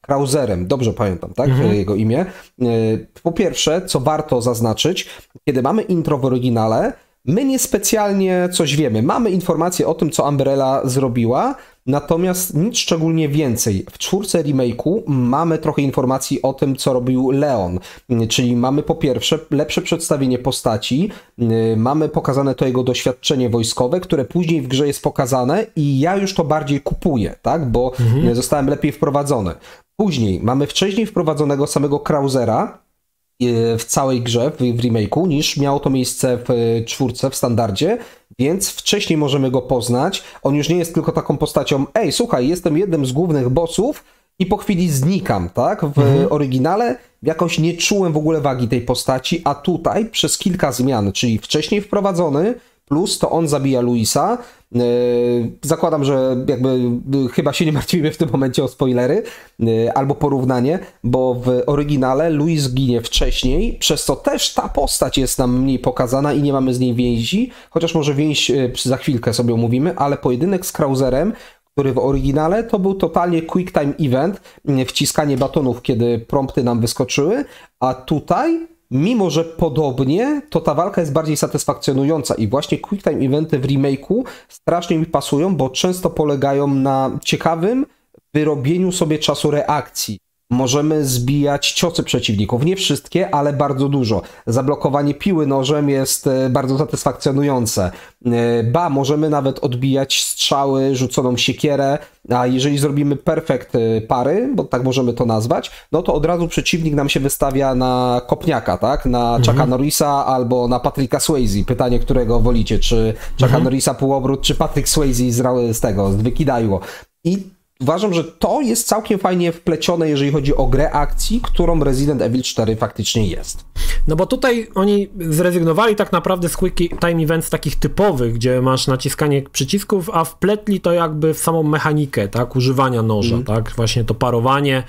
Krauserem, dobrze pamiętam, tak? Mhm. Jego imię. Y, po pierwsze, co warto zaznaczyć, kiedy mamy intro w oryginale, my niespecjalnie coś wiemy. Mamy informacje o tym, co Umbrella zrobiła, Natomiast nic szczególnie więcej. W czwórce remake'u mamy trochę informacji o tym, co robił Leon, czyli mamy po pierwsze lepsze przedstawienie postaci, mamy pokazane to jego doświadczenie wojskowe, które później w grze jest pokazane i ja już to bardziej kupuję, tak, bo mhm. zostałem lepiej wprowadzony. Później mamy wcześniej wprowadzonego samego Krausera, w całej grze, w, w remake'u, niż miało to miejsce w czwórce, w standardzie, więc wcześniej możemy go poznać. On już nie jest tylko taką postacią, ej, słuchaj, jestem jednym z głównych bossów i po chwili znikam, tak? W mhm. oryginale jakoś nie czułem w ogóle wagi tej postaci, a tutaj przez kilka zmian, czyli wcześniej wprowadzony, plus to on zabija Luisa. E, zakładam, że jakby e, chyba się nie martwimy w tym momencie o spoilery e, albo porównanie, bo w oryginale Luis ginie wcześniej, przez co też ta postać jest nam mniej pokazana i nie mamy z niej więzi, chociaż może więź za chwilkę sobie omówimy, ale pojedynek z Krauserem, który w oryginale to był totalnie quick time event, wciskanie batonów, kiedy prompty nam wyskoczyły, a tutaj mimo że podobnie, to ta walka jest bardziej satysfakcjonująca i właśnie quick time eventy w remake'u strasznie mi pasują, bo często polegają na ciekawym wyrobieniu sobie czasu reakcji. Możemy zbijać ciosy przeciwników. Nie wszystkie, ale bardzo dużo. Zablokowanie piły nożem jest e, bardzo satysfakcjonujące. E, ba, możemy nawet odbijać strzały, rzuconą siekierę, a jeżeli zrobimy perfekt e, pary, bo tak możemy to nazwać, no to od razu przeciwnik nam się wystawia na kopniaka, tak? Na mhm. Chucka Norrisa albo na Patricka Swayze. Pytanie, którego wolicie, czy Chucka mhm. Norrisa półobrót, czy Patrick Swayze z, z tego, z Wykidajło. I uważam, że to jest całkiem fajnie wplecione, jeżeli chodzi o grę akcji, którą Resident Evil 4 faktycznie jest. No bo tutaj oni zrezygnowali tak naprawdę z quick time events takich typowych, gdzie masz naciskanie przycisków, a wpletli to jakby w samą mechanikę, tak, używania noża, mm. tak, właśnie to parowanie.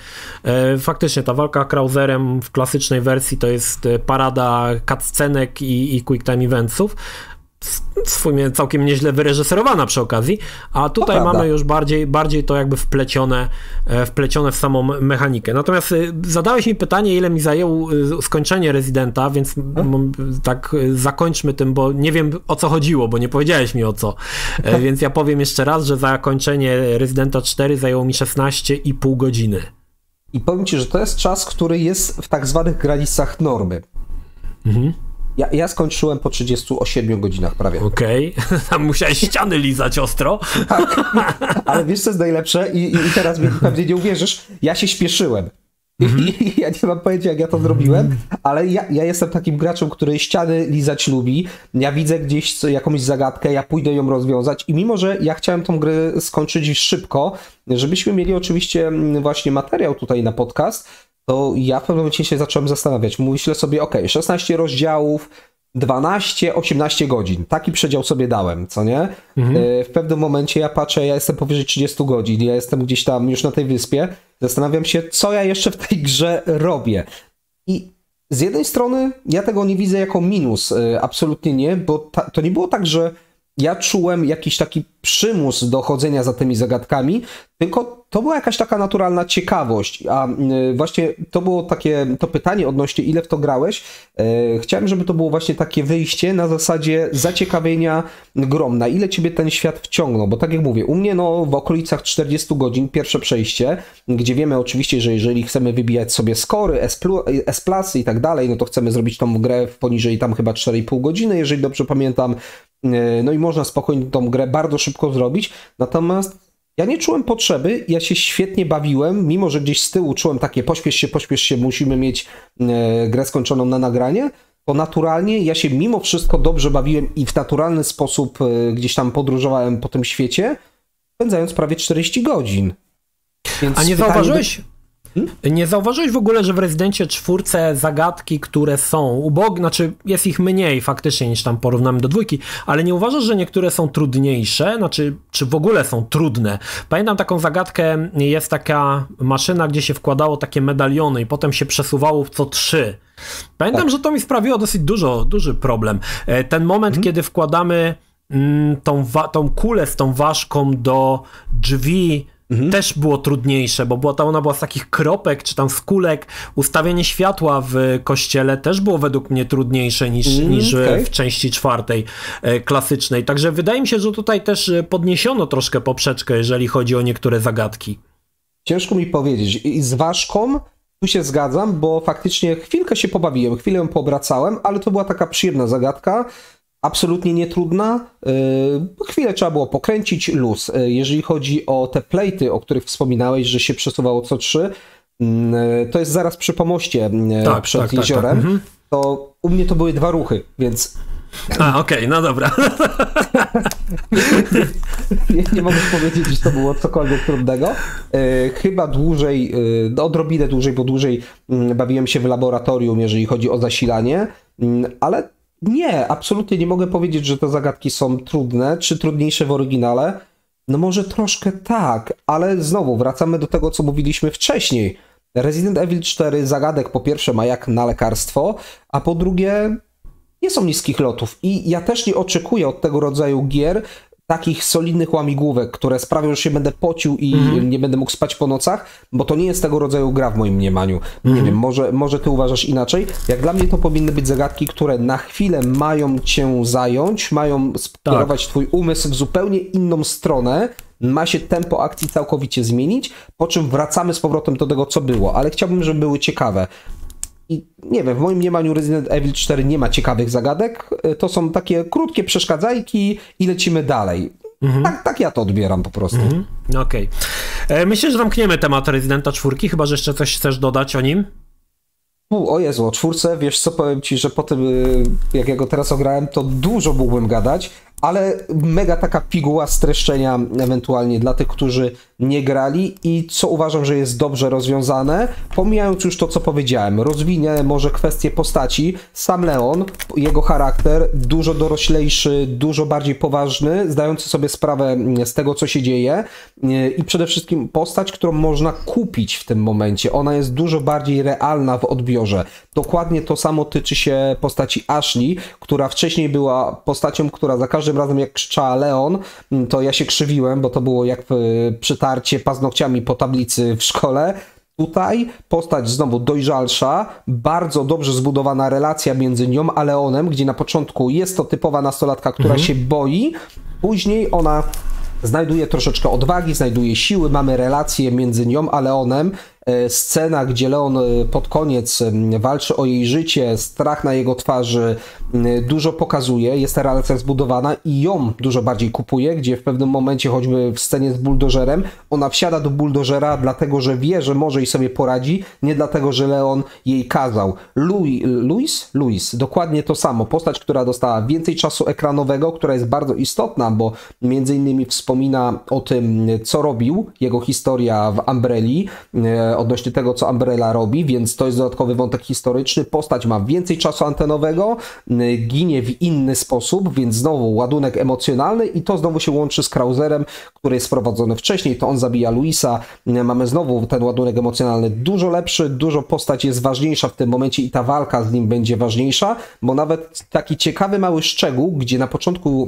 E, faktycznie ta walka Krauserem w klasycznej wersji to jest e, parada cutscenek i, i quick time eventsów, w sumie całkiem nieźle wyreżyserowana przy okazji, a tutaj mamy już bardziej, bardziej to jakby wplecione, e, wplecione w samą mechanikę. Natomiast e, zadałeś mi pytanie, ile mi zajęło e, skończenie Residenta, więc hmm? tak zakończmy tym, bo nie wiem o co chodziło, bo nie powiedziałeś mi o co. Więc ja powiem jeszcze raz, że zakończenie Residenta 4 zajęło mi 16,5 godziny. I powiem ci, że to jest czas, który jest w tak zwanych granicach normy. Mhm. Ja, ja skończyłem po 38 godzinach prawie. Okej, okay. tam musiałeś ściany lizać ostro. Tak, ale wiesz co jest najlepsze i, i teraz pewnie nie uwierzysz, ja się śpieszyłem. Mm -hmm. ja nie mam pojęcia, jak ja to zrobiłem, ale ja, ja, jestem takim graczem, który ściany lizać lubi. Ja widzę gdzieś jakąś zagadkę, ja pójdę ją rozwiązać i mimo, że ja chciałem tą grę skończyć szybko, żebyśmy mieli oczywiście mm, właśnie materiał tutaj na podcast, to ja w pewnym momencie się zacząłem zastanawiać. Myślę sobie, ok, 16 rozdziałów, 12-18 godzin. Taki przedział sobie dałem, co nie? Mhm. E, w pewnym momencie ja patrzę, ja jestem powyżej 30 godzin, ja jestem gdzieś tam już na tej wyspie. Zastanawiam się, co ja jeszcze w tej grze robię. I z jednej strony ja tego nie widzę jako minus, e, absolutnie nie, bo ta, to nie było tak, że ja czułem jakiś taki przymus do chodzenia za tymi zagadkami, tylko to była jakaś taka naturalna ciekawość. A właśnie to było takie to pytanie odnośnie ile w to grałeś. E, chciałem, żeby to było właśnie takie wyjście na zasadzie zaciekawienia grom, na ile ciebie ten świat wciągnął, bo tak jak mówię, u mnie no w okolicach 40 godzin pierwsze przejście, gdzie wiemy oczywiście, że jeżeli chcemy wybijać sobie skory, S+, i tak dalej, no to chcemy zrobić tą grę w poniżej tam chyba 4,5 godziny, jeżeli dobrze pamiętam, no i można spokojnie tą grę bardzo szybko zrobić. Natomiast ja nie czułem potrzeby, ja się świetnie bawiłem, mimo że gdzieś z tyłu czułem takie pośpiesz się, pośpiesz się, musimy mieć e, grę skończoną na nagranie, to naturalnie ja się mimo wszystko dobrze bawiłem i w naturalny sposób e, gdzieś tam podróżowałem po tym świecie, spędzając prawie 40 godzin. Więc A nie zauważyłeś? Nie zauważyłeś w ogóle, że w Rezydencie czwórce zagadki, które są ubogie, znaczy jest ich mniej faktycznie niż tam porównamy do dwójki, ale nie uważasz, że niektóre są trudniejsze, znaczy czy w ogóle są trudne? Pamiętam taką zagadkę, jest taka maszyna, gdzie się wkładało takie medaliony i potem się przesuwało w co trzy. Pamiętam, tak. że to mi sprawiło dosyć dużo, duży problem. E, ten moment, mhm. kiedy wkładamy mm, tą, tą kulę z tą ważką do drzwi Mhm. Też było trudniejsze, bo była ta, ona była z takich kropek, czy tam z kulek. Ustawienie światła w kościele też było według mnie trudniejsze niż, mm, niż okay. w części czwartej e, klasycznej. Także wydaje mi się, że tutaj też e, podniesiono troszkę poprzeczkę, jeżeli chodzi o niektóre zagadki. Ciężko mi powiedzieć. I z ważką tu się zgadzam, bo faktycznie chwilkę się pobawiłem, chwilę poobracałem, ale to była taka przyjemna zagadka absolutnie nietrudna. Y, chwilę trzeba było pokręcić, luz. Y, jeżeli chodzi o te plejty, o których wspominałeś, że się przesuwało co trzy, y, to jest zaraz przy pomoście tak, przed tak, jeziorem. Tak, tak. Mhm. To u mnie to były dwa ruchy, więc a, okej, okay, no dobra. nie, nie mogę powiedzieć, że to było cokolwiek trudnego. chyba dłużej, odrobinę dłużej, bo dłużej mm, bawiłem się w laboratorium, jeżeli chodzi o zasilanie, mm, ale Nie, absolutnie nie mogę powiedzieć, że te zagadki są trudne, czy trudniejsze w oryginale. No może troszkę tak, ale znowu wracamy do tego, co mówiliśmy wcześniej. Resident Evil 4 zagadek po pierwsze ma jak na lekarstwo, a po drugie nie są niskich lotów. I ja też nie oczekuję od tego rodzaju gier takich solidnych łamigłówek, które sprawią, że się będę pocił i mhm. nie będę mógł spać po nocach, bo to nie jest tego rodzaju gra w moim mniemaniu. Nie mhm. wiem, może, może ty uważasz inaczej. Jak dla mnie to powinny być zagadki, które na chwilę mają cię zająć, mają skierować tak. twój umysł w zupełnie inną stronę, ma się tempo akcji całkowicie zmienić, po czym wracamy z powrotem do tego, co było, ale chciałbym, żeby były ciekawe. I nie wiem, w moim mniemaniu Resident Evil 4 nie ma ciekawych zagadek. E, to są takie krótkie przeszkadzajki i lecimy dalej. Mhm. Tak, tak ja to odbieram po prostu. Mhm. Okej. Okay. E, myślę, że zamkniemy temat Residenta 4, chyba że jeszcze coś chcesz dodać o nim. U, o Jezu, o czwórce, wiesz co, powiem ci, że po tym, e, jak ja go teraz ograłem, to dużo mógłbym gadać, ale mega taka piguła streszczenia ewentualnie dla tych, którzy nie grali i co uważam, że jest dobrze rozwiązane, pomijając już to, co powiedziałem, rozwinie może kwestie postaci, sam Leon, jego charakter, dużo doroślejszy, dużo bardziej poważny, zdający sobie sprawę z tego, co się dzieje. I przede wszystkim postać, którą można kupić w tym momencie, ona jest dużo bardziej realna w odbiorze. Dokładnie to samo tyczy się postaci Ashley, która wcześniej była postacią, która za każdym razem jak krzyczała Leon, to ja się krzywiłem, bo to było jak przy tarcie paznokciami po tablicy w szkole. Tutaj postać znowu dojrzalsza, bardzo dobrze zbudowana relacja między nią a Leonem, gdzie na początku jest to typowa nastolatka, która mhm. się boi, później ona znajduje troszeczkę odwagi, znajduje siły, mamy relację między nią a Leonem, E, scena, gdzie Leon e, pod koniec walczy o jej życie, strach na jego twarzy dużo pokazuje, jest ta relacja zbudowana i ją dużo bardziej kupuje, gdzie w pewnym momencie, choćby w scenie z buldożerem, ona wsiada do buldożera dlatego, że wie, że może i sobie poradzi, nie dlatego, że Leon jej kazał. Louis, Louis? Louis, dokładnie to samo. Postać, która dostała więcej czasu ekranowego, która jest bardzo istotna, bo między innymi wspomina o tym, co robił, jego historia w Umbrelli, e, odnośnie tego, co Umbrella robi, więc to jest dodatkowy wątek historyczny. Postać ma więcej czasu antenowego, ginie w inny sposób, więc znowu ładunek emocjonalny i to znowu się łączy z Krauserem, który jest wprowadzony wcześniej, to on zabija Luisa. Mamy znowu ten ładunek emocjonalny dużo lepszy, dużo postać jest ważniejsza w tym momencie i ta walka z nim będzie ważniejsza, bo nawet taki ciekawy mały szczegół, gdzie na początku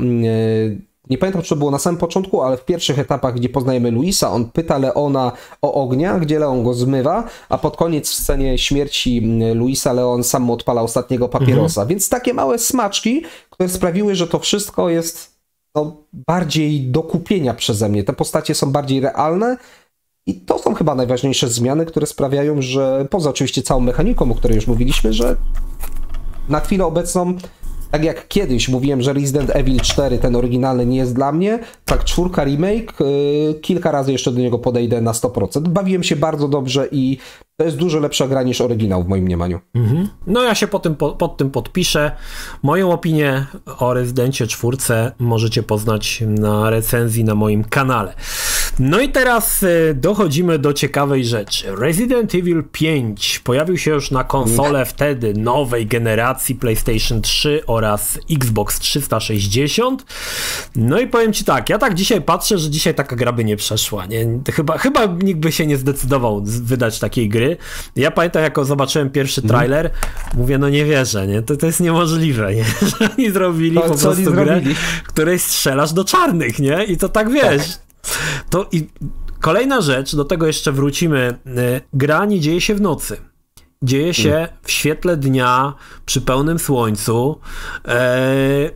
nie pamiętam, czy to było na samym początku, ale w pierwszych etapach, gdzie poznajemy Luisa, on pyta Leona o ognia, gdzie Leon go zmywa, a pod koniec w scenie śmierci mm, Luisa Leon sam mu odpala ostatniego papierosa. Mhm. Więc takie małe smaczki, które sprawiły, że to wszystko jest no, bardziej do kupienia przeze mnie. Te postacie są bardziej realne i to są chyba najważniejsze zmiany, które sprawiają, że poza oczywiście całą mechaniką, o której już mówiliśmy, że na chwilę obecną tak jak kiedyś mówiłem, że Resident Evil 4, ten oryginalny, nie jest dla mnie, tak czwórka remake, yy, kilka razy jeszcze do niego podejdę na 100%. Bawiłem się bardzo dobrze i to jest dużo lepsza gra niż oryginał w moim mniemaniu. Mhm. No ja się pod tym, pod, pod tym podpiszę. Moją opinię o Rezydencie 4 możecie poznać na recenzji na moim kanale. No i teraz y, dochodzimy do ciekawej rzeczy. Resident Evil 5 pojawił się już na konsolę wtedy nowej generacji PlayStation 3 oraz Xbox 360. No i powiem ci tak, ja tak dzisiaj patrzę, że dzisiaj taka gra by nie przeszła. Nie? Chyba, chyba nikt by się nie zdecydował wydać takiej gry. Ja pamiętam, jak zobaczyłem pierwszy mhm. trailer, mówię, no nie wierzę, nie? To, to jest niemożliwe, nie? Że oni zrobili to, po prostu grę, której strzelasz do czarnych, nie? I to tak wiesz. Tak. To i kolejna rzecz, do tego jeszcze wrócimy. E, gra nie dzieje się w nocy. Dzieje się mm. w świetle dnia, przy pełnym słońcu. E,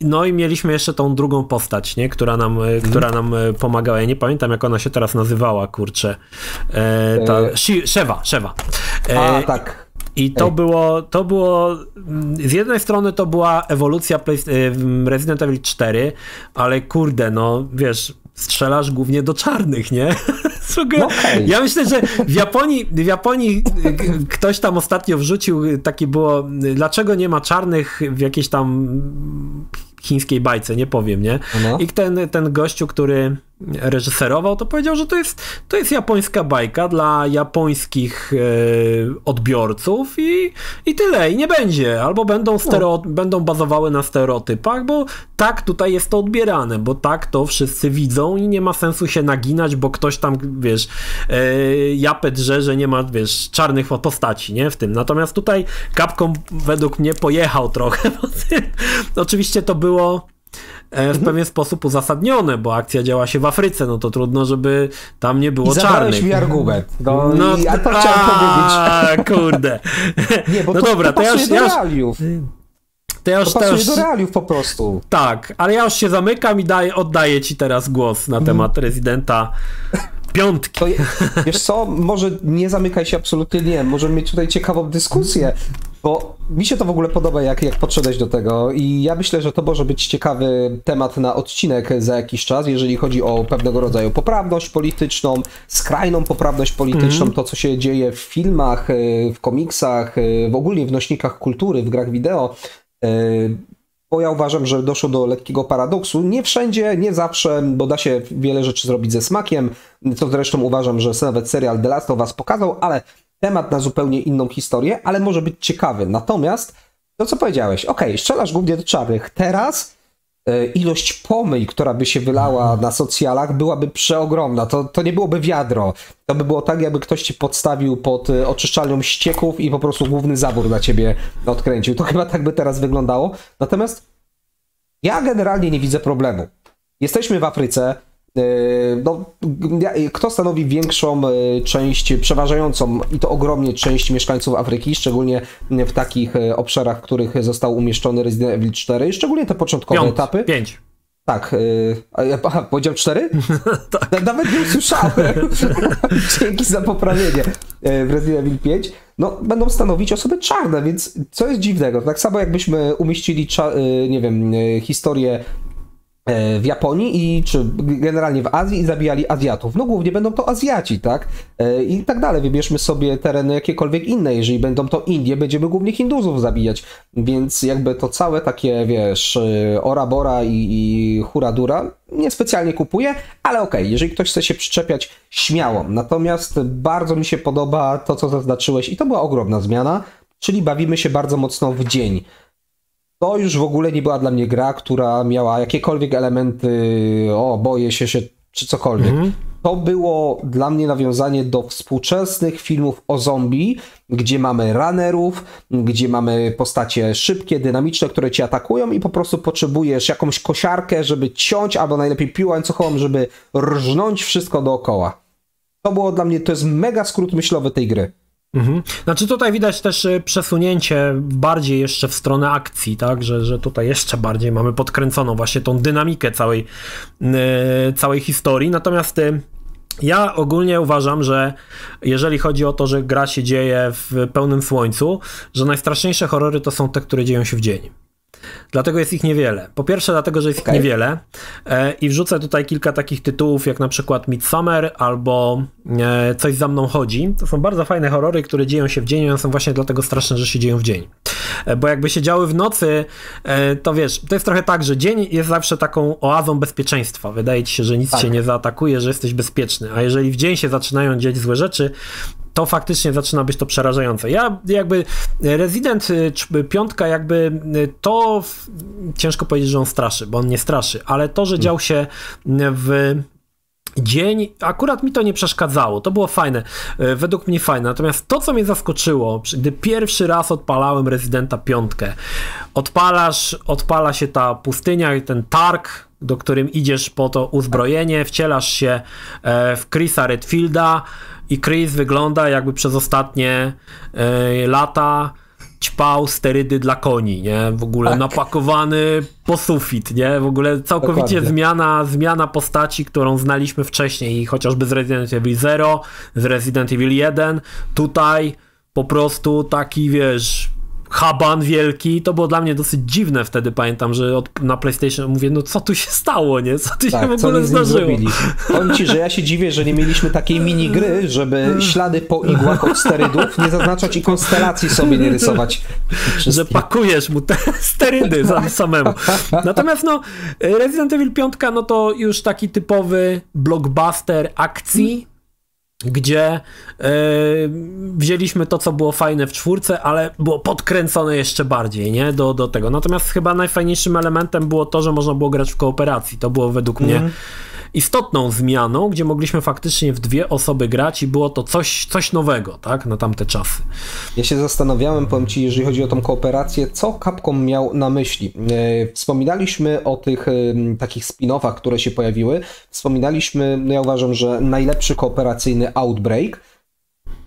no i mieliśmy jeszcze tą drugą postać, nie? Która, nam, mm. która nam pomagała. Ja nie pamiętam, jak ona się teraz nazywała, kurczę. E, ta, e... Shewa. E, A, tak. I to było, to było, z jednej strony to była ewolucja Play, Resident Evil 4, ale kurde, no wiesz, strzelasz głównie do czarnych, nie? No okay. Ja myślę, że w Japonii, w Japonii ktoś tam ostatnio wrzucił, takie było, dlaczego nie ma czarnych w jakiejś tam chińskiej bajce, nie powiem, nie? No. I ten, ten gościu, który reżyserował, to powiedział, że to jest, to jest japońska bajka dla japońskich e, odbiorców i, i tyle, i nie będzie. Albo będą, stereo, no. będą bazowały na stereotypach, bo tak tutaj jest to odbierane, bo tak to wszyscy widzą i nie ma sensu się naginać, bo ktoś tam, wiesz, e, japę drze, że nie ma, wiesz, czarnych postaci, nie, w tym. Natomiast tutaj Capcom według mnie pojechał trochę, Oczywiście to było w mhm. pewien sposób uzasadnione, bo akcja działa się w Afryce, no to trudno, żeby tam nie było I czarnych. mi argument. No, no i, a to a, chciałem powiedzieć. kurde. Nie, bo no to, dobra, to, to ja już... Ja już... To ja już, to pasuje do realiów po prostu. Tak, ale ja już się zamykam i daję, oddaję ci teraz głos na mhm. temat rezydenta piątki. To, wiesz co, może nie zamykaj się absolutnie nie, możemy mieć tutaj ciekawą dyskusję, bo mi się to w ogóle podoba, jak, jak podszedłeś do tego i ja myślę, że to może być ciekawy temat na odcinek za jakiś czas, jeżeli chodzi o pewnego rodzaju poprawność polityczną, skrajną poprawność polityczną, mm -hmm. to co się dzieje w filmach, y, w komiksach, y, w ogóle w nośnikach kultury, w grach wideo. Y, bo ja uważam, że doszło do lekkiego paradoksu. Nie wszędzie, nie zawsze, bo da się wiele rzeczy zrobić ze smakiem, co zresztą uważam, że nawet serial The Last of Us pokazał, ale temat na zupełnie inną historię, ale może być ciekawy. Natomiast to, co powiedziałeś, ok, strzelasz głównie do czarnych. Teraz e, ilość pomyj, która by się wylała na socjalach, byłaby przeogromna. To, to nie byłoby wiadro. To by było tak, jakby ktoś ci podstawił pod e, oczyszczalnią ścieków i po prostu główny zabór na ciebie odkręcił. To chyba tak by teraz wyglądało. Natomiast ja generalnie nie widzę problemu. Jesteśmy w Afryce, no, kto stanowi większą e, część, przeważającą i to ogromnie część mieszkańców Afryki, szczególnie w takich e, obszarach, w których został umieszczony Resident Evil 4, szczególnie te początkowe Piąt, etapy. Pięć. Tak. Aha, powiedział cztery? tak. Nawet nie usłyszałem. Dzięki za poprawienie. W Resident Evil 5. No, będą stanowić osoby czarne, więc co jest dziwnego? Tak samo jakbyśmy umieścili, nie wiem, historię E, w Japonii i czy generalnie w Azji i zabijali Azjatów. No głównie będą to Azjaci, tak? E, I tak dalej. Wybierzmy sobie tereny jakiekolwiek inne. Jeżeli będą to Indie, będziemy głównie Hinduzów zabijać. Więc jakby to całe takie, wiesz, e, ora bora i, i huradura niespecjalnie kupuję, ale okej, okay, jeżeli ktoś chce się przyczepiać, śmiało. Natomiast bardzo mi się podoba to, co zaznaczyłeś i to była ogromna zmiana, czyli bawimy się bardzo mocno w dzień to już w ogóle nie była dla mnie gra, która miała jakiekolwiek elementy, o, boję się, się czy cokolwiek. Mhm. To było dla mnie nawiązanie do współczesnych filmów o zombie, gdzie mamy runnerów, gdzie mamy postacie szybkie, dynamiczne, które ci atakują i po prostu potrzebujesz jakąś kosiarkę, żeby ciąć, albo najlepiej piłę łańcuchową, żeby rżnąć wszystko dookoła. To było dla mnie, to jest mega skrót myślowy tej gry. Mhm. Znaczy tutaj widać też y, przesunięcie bardziej jeszcze w stronę akcji, tak, że, że tutaj jeszcze bardziej mamy podkręconą właśnie tą dynamikę całej, yy, całej historii, natomiast yy, ja ogólnie uważam, że jeżeli chodzi o to, że gra się dzieje w pełnym słońcu, że najstraszniejsze horrory to są te, które dzieją się w dzień. Dlatego jest ich niewiele. Po pierwsze, dlatego, że jest okay. ich niewiele e, i wrzucę tutaj kilka takich tytułów, jak na przykład Midsummer albo e, Coś za mną chodzi. To są bardzo fajne horrory, które dzieją się w dzień i one są właśnie dlatego straszne, że się dzieją w dzień. E, bo jakby się działy w nocy, e, to wiesz, to jest trochę tak, że dzień jest zawsze taką oazą bezpieczeństwa. Wydaje ci się, że nic tak. cię nie zaatakuje, że jesteś bezpieczny. A jeżeli w dzień się zaczynają dziać złe rzeczy, to faktycznie zaczyna być to przerażające. Ja jakby Resident 5 y, jakby y, to ciężko powiedzieć, że on straszy, bo on nie straszy, ale to, że dział się w dzień, akurat mi to nie przeszkadzało, to było fajne, y, według mnie fajne, natomiast to, co mnie zaskoczyło, gdy pierwszy raz odpalałem Residenta 5, odpalasz, odpala się ta pustynia i ten targ, do którym idziesz po to uzbrojenie, wcielasz się e, w Chrisa Redfielda, i Chris wygląda jakby przez ostatnie y, lata ćpał sterydy dla koni, nie? W ogóle tak. napakowany po sufit, nie? W ogóle całkowicie Dokładnie. zmiana, zmiana postaci, którą znaliśmy wcześniej, chociażby z Resident Evil 0, z Resident Evil 1. Tutaj po prostu taki, wiesz, haban wielki, to było dla mnie dosyć dziwne wtedy, pamiętam, że od, na PlayStation mówię, no co tu się stało, nie? Co tu tak, się w ogóle zdarzyło? Powiem ci, że ja się dziwię, że nie mieliśmy takiej mini gry, żeby ślady po igłach od sterydów nie zaznaczać i konstelacji sobie nie rysować. Że pakujesz mu te sterydy samemu. Natomiast no, Resident Evil 5 no to już taki typowy blockbuster akcji, gdzie e, wzięliśmy to, co było fajne w czwórce, ale było podkręcone jeszcze bardziej, nie? Do, do tego. Natomiast chyba najfajniejszym elementem było to, że można było grać w kooperacji. To było według mm. mnie istotną zmianą, gdzie mogliśmy faktycznie w dwie osoby grać i było to coś, coś nowego, tak, na tamte czasy. Ja się zastanawiałem, powiem Ci, jeżeli chodzi o tą kooperację, co Capcom miał na myśli. E, wspominaliśmy o tych e, takich spin-offach, które się pojawiły. Wspominaliśmy, no ja uważam, że najlepszy kooperacyjny Outbreak,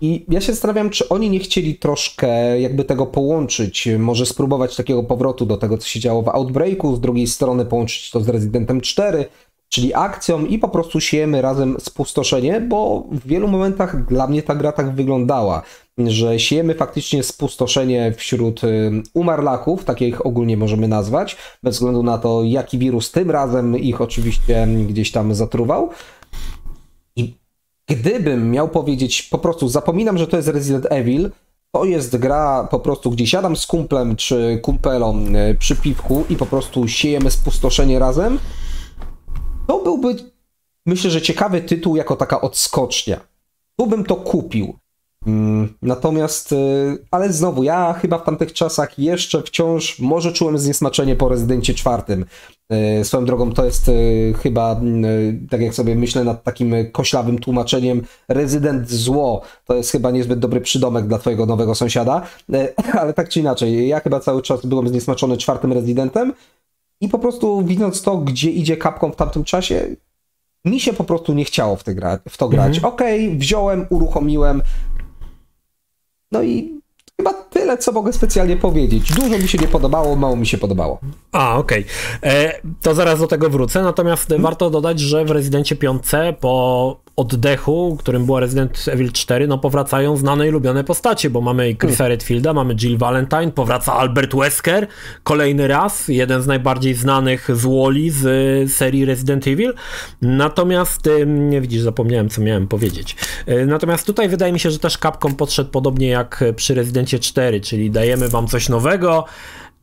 i ja się zastanawiam, czy oni nie chcieli troszkę jakby tego połączyć, może spróbować takiego powrotu do tego, co się działo w Outbreaku, z drugiej strony połączyć to z Residentem 4, czyli akcją i po prostu siejemy razem spustoszenie, bo w wielu momentach dla mnie ta gra tak wyglądała, że siejemy faktycznie spustoszenie wśród y, umarlaków, tak ich ogólnie możemy nazwać, bez względu na to, jaki wirus tym razem ich oczywiście gdzieś tam zatruwał. I gdybym miał powiedzieć, po prostu zapominam, że to jest Resident Evil, to jest gra po prostu, gdzie siadam z kumplem czy kumpelą y, przy piwku i po prostu siejemy spustoszenie razem, to byłby, myślę, że ciekawy tytuł jako taka odskocznia. Tu bym to kupił. Mm, natomiast, y, ale znowu, ja chyba w tamtych czasach jeszcze wciąż może czułem zniesmaczenie po rezydencie czwartym. Y, swoją drogą to jest y, chyba, tak jak sobie myślę nad takim koślawym tłumaczeniem, rezydent zło. To jest chyba niezbyt dobry przydomek dla twojego nowego sąsiada. Ale tak czy inaczej, ja chyba cały czas byłem zniesmaczony czwartym rezydentem. I po prostu widząc to, gdzie idzie Capcom w tamtym czasie, mi się po prostu nie chciało w, gra w to grać. Mhm. Okej, okay, wziąłem, uruchomiłem. No i chyba tyle, co mogę specjalnie powiedzieć. Dużo mi się nie podobało, mało mi się podobało. A, okej. Okay. E, to zaraz do tego wrócę. Natomiast hmm. warto dodać, że w Rezydencie 5 po oddechu, którym była Resident Evil 4, no powracają znane i lubione postacie, bo mamy Chrisa hmm. Redfielda, mamy Jill Valentine, powraca Albert Wesker, kolejny raz, jeden z najbardziej znanych złoli z y, serii Resident Evil. Natomiast, nie widzisz, zapomniałem, co miałem powiedzieć. Y, natomiast tutaj wydaje mi się, że też Capcom podszedł podobnie jak przy Rezydencie 4, czyli dajemy wam coś nowego,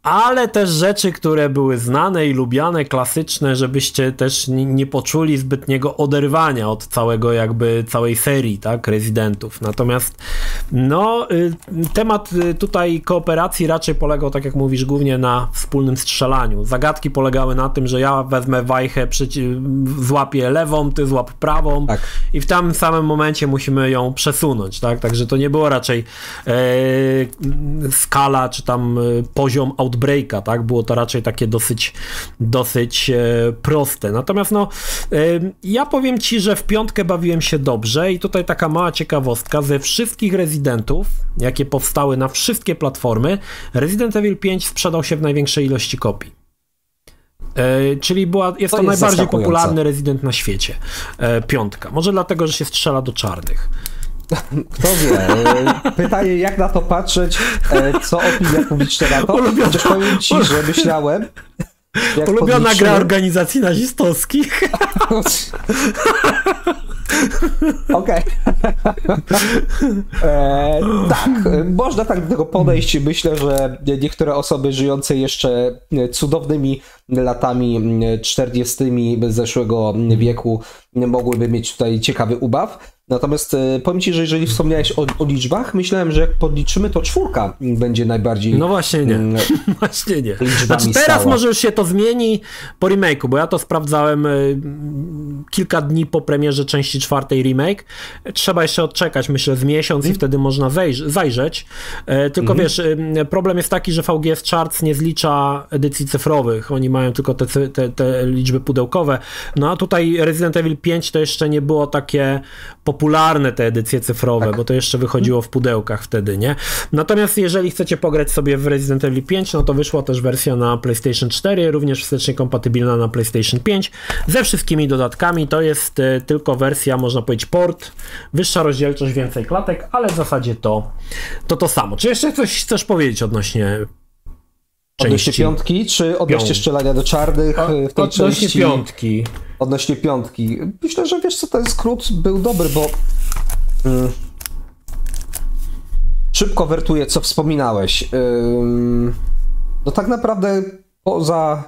ale też rzeczy, które były znane i lubiane, klasyczne, żebyście też nie poczuli zbytniego oderwania od całego jakby całej serii, tak, rezydentów. Natomiast no, y, temat y, tutaj kooperacji raczej polegał, tak jak mówisz, głównie na wspólnym strzelaniu. Zagadki polegały na tym, że ja wezmę wajchę, złapię lewą, ty złap prawą tak. i w tym samym momencie musimy ją przesunąć, tak, także to nie było raczej e, skala, czy tam e, poziom Outbreaka, tak? Było to raczej takie dosyć, dosyć e, proste. Natomiast no, e, ja powiem Ci, że w piątkę bawiłem się dobrze i tutaj taka mała ciekawostka, ze wszystkich rezydentów, jakie powstały na wszystkie platformy, Resident Evil 5 sprzedał się w największej ilości kopii. E, czyli była, jest to, to jest najbardziej popularny rezydent na świecie. E, piątka. Może dlatego, że się strzela do czarnych. Kto wie? E, pytanie, jak na to patrzeć, e, co opinia publiczna na to? Ulubiona, powiem ci, że myślałem... Ulubiona gra organizacji nazistowskich. Okej. E, tak, można tak do tego podejść. Myślę, że niektóre osoby żyjące jeszcze cudownymi latami 40. zeszłego wieku mogłyby mieć tutaj ciekawy ubaw. Natomiast e, powiem Ci, że jeżeli wspomniałeś o, o, liczbach, myślałem, że jak podliczymy, to czwórka będzie najbardziej. No właśnie nie. Mm, właśnie nie. Znaczy teraz stała. może już się to zmieni po remake'u, bo ja to sprawdzałem e, kilka dni po premierze części czwartej remake. Trzeba jeszcze odczekać, myślę, z miesiąc mm. i wtedy można wejść, zajrzeć. E, tylko mm. wiesz, problem jest taki, że VGS Charts nie zlicza edycji cyfrowych. Oni mają tylko te, te, te liczby pudełkowe. No a tutaj Resident Evil 5 to jeszcze nie było takie popularne popularne te edycje cyfrowe, tak. bo to jeszcze wychodziło w pudełkach wtedy, nie? Natomiast jeżeli chcecie pograć sobie w Resident Evil 5, no to wyszła też wersja na PlayStation 4, również wstecznie kompatybilna na PlayStation 5, ze wszystkimi dodatkami. To jest y, tylko wersja, można powiedzieć, port, wyższa rozdzielczość, więcej klatek, ale w zasadzie to to, to samo. Czy jeszcze coś chcesz powiedzieć odnośnie Odnośnie piątki, czy odnośnie Piąt. strzelania do czarnych o, w tej odnośnie części? piątki. Odnośnie piątki. Myślę, że wiesz co, ten skrót był dobry, bo mm, szybko wertuje, co wspominałeś. Ym, no tak naprawdę poza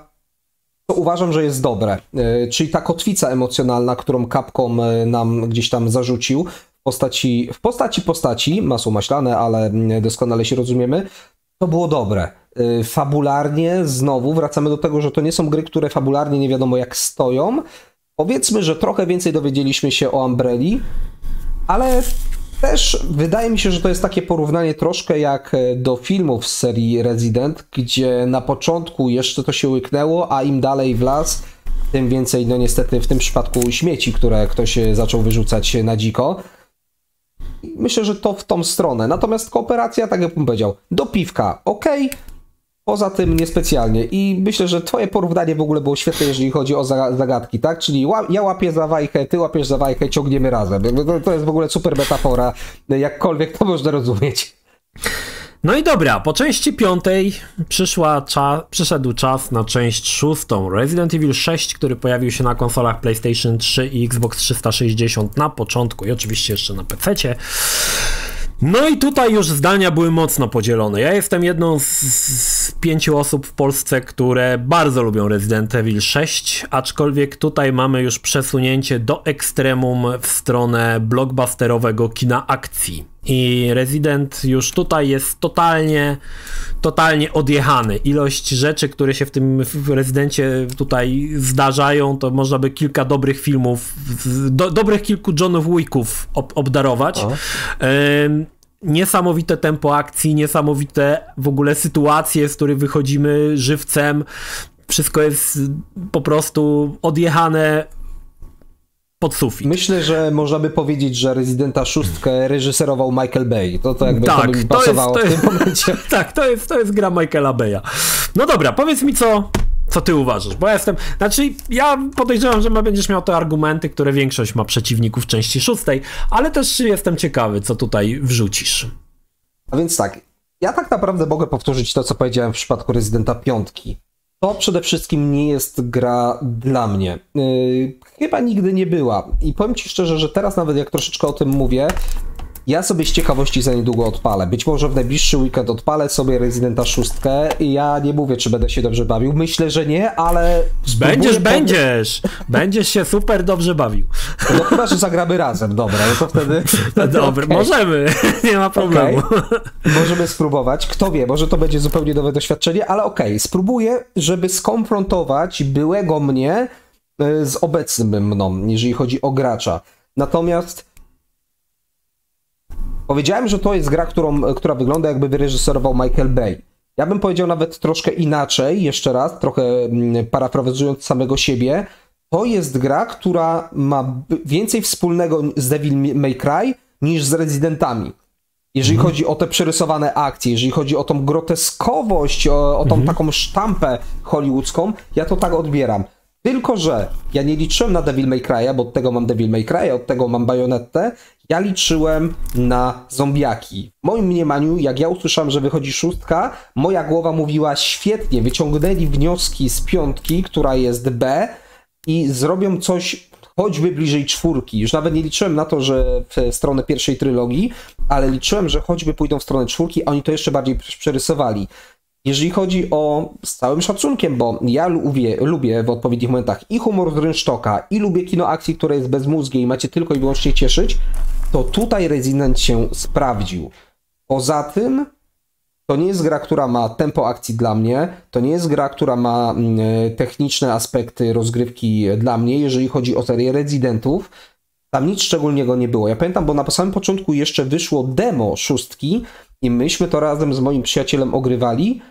to uważam, że jest dobre. Yy, czyli ta kotwica emocjonalna, którą Capcom y, nam gdzieś tam zarzucił w postaci, w postaci postaci, masło maślane, ale mm, doskonale się rozumiemy, to było dobre. Y, fabularnie znowu wracamy do tego, że to nie są gry, które fabularnie nie wiadomo jak stoją. Powiedzmy, że trochę więcej dowiedzieliśmy się o Umbrelli, ale też wydaje mi się, że to jest takie porównanie troszkę jak e, do filmów z serii Resident, gdzie na początku jeszcze to się łyknęło, a im dalej w las, tym więcej, no niestety w tym przypadku śmieci, które ktoś e, zaczął wyrzucać na dziko. Myślę, że to w tą stronę. Natomiast kooperacja, tak jak bym powiedział, do piwka ok, Poza tym niespecjalnie. I myślę, że twoje porównanie w ogóle było świetne, jeżeli chodzi o zagadki, tak? Czyli ja łapię za wajchę, ty łapiesz za wajchę, ciągniemy razem. To jest w ogóle super metafora. Jakkolwiek to można rozumieć. No i dobra, po części piątej przyszła cza przyszedł czas na część szóstą. Resident Evil 6, który pojawił się na konsolach PlayStation 3 i Xbox 360 na początku i oczywiście jeszcze na PC. No i tutaj już zdania były mocno podzielone. Ja jestem jedną z, z, pięciu osób w Polsce, które bardzo lubią Resident Evil 6, aczkolwiek tutaj mamy już przesunięcie do ekstremum w stronę blockbusterowego kina akcji. I Resident już tutaj jest totalnie, totalnie odjechany. Ilość rzeczy, które się w tym Rezydencie tutaj zdarzają, to można by kilka dobrych filmów, do, dobrych kilku Johnów Wicków ob, obdarować. niesamowite tempo akcji, niesamowite w ogóle sytuacje, z których wychodzimy żywcem. Wszystko jest po prostu odjechane pod sufit. Myślę, że można by powiedzieć, że Rezydenta szóstkę reżyserował Michael Bay. To, to jakby tak, to by pasowało jest, w tym momencie. tak, to jest, to jest gra Michaela Baya. No dobra, powiedz mi co, co ty uważasz? Bo ja jestem. Znaczy, ja podejrzewam, że będziesz miał te argumenty, które większość ma przeciwników części szóstej, ale też jestem ciekawy, co tutaj wrzucisz. A więc tak. Ja tak naprawdę mogę powtórzyć to, co powiedziałem w przypadku Rezydenta piątki. To przede wszystkim nie jest gra dla mnie. Yy, chyba nigdy nie była. I powiem Ci szczerze, że teraz nawet jak troszeczkę o tym mówię, ja sobie z ciekawości za niedługo odpalę. Być może w najbliższy weekend odpalę sobie Residenta 6 i ja nie mówię, czy będę się dobrze bawił. Myślę, że nie, ale... Będziesz, będziesz! Będziesz się super dobrze bawił. No chyba, że zagramy razem, dobra, no to wtedy... No dobra, okay. możemy, nie ma problemu. Okay. Możemy spróbować, kto wie, może to będzie zupełnie nowe doświadczenie, ale okej, okay. spróbuję, żeby skonfrontować byłego mnie e, z obecnym mną, jeżeli chodzi o gracza. Natomiast Powiedziałem, że to jest gra, którą, która wygląda jakby wyreżyserował Michael Bay. Ja bym powiedział nawet troszkę inaczej, jeszcze raz, trochę mm, parafrazując samego siebie. To jest gra, która ma więcej wspólnego z Devil May Cry niż z Residentami. Jeżeli mhm. chodzi o te przerysowane akcje, jeżeli chodzi o tą groteskowość, o, o tą mhm. taką sztampę hollywoodzką, ja to tak odbieram. Tylko, że ja nie liczyłem na Devil May Cry, bo od tego mam Devil May Cry, od tego mam Bayonettę. Ja liczyłem na zombiaki. W moim mniemaniu, jak ja usłyszałem, że wychodzi szóstka, moja głowa mówiła świetnie, wyciągnęli wnioski z piątki, która jest B i zrobią coś choćby bliżej czwórki. Już nawet nie liczyłem na to, że w stronę pierwszej trylogii, ale liczyłem, że choćby pójdą w stronę czwórki, a oni to jeszcze bardziej przerysowali. Jeżeli chodzi o, z całym szacunkiem, bo ja lubię, lubię w odpowiednich momentach i humor z rynsztoka, i lubię kino akcji, które jest bezmózgie i macie tylko i wyłącznie cieszyć, to tutaj Resident się sprawdził. Poza tym, to nie jest gra, która ma tempo akcji dla mnie, to nie jest gra, która ma mm, techniczne aspekty rozgrywki dla mnie, jeżeli chodzi o serię Residentów. Tam nic szczególnego nie było. Ja pamiętam, bo na samym początku jeszcze wyszło demo szóstki i myśmy to razem z moim przyjacielem ogrywali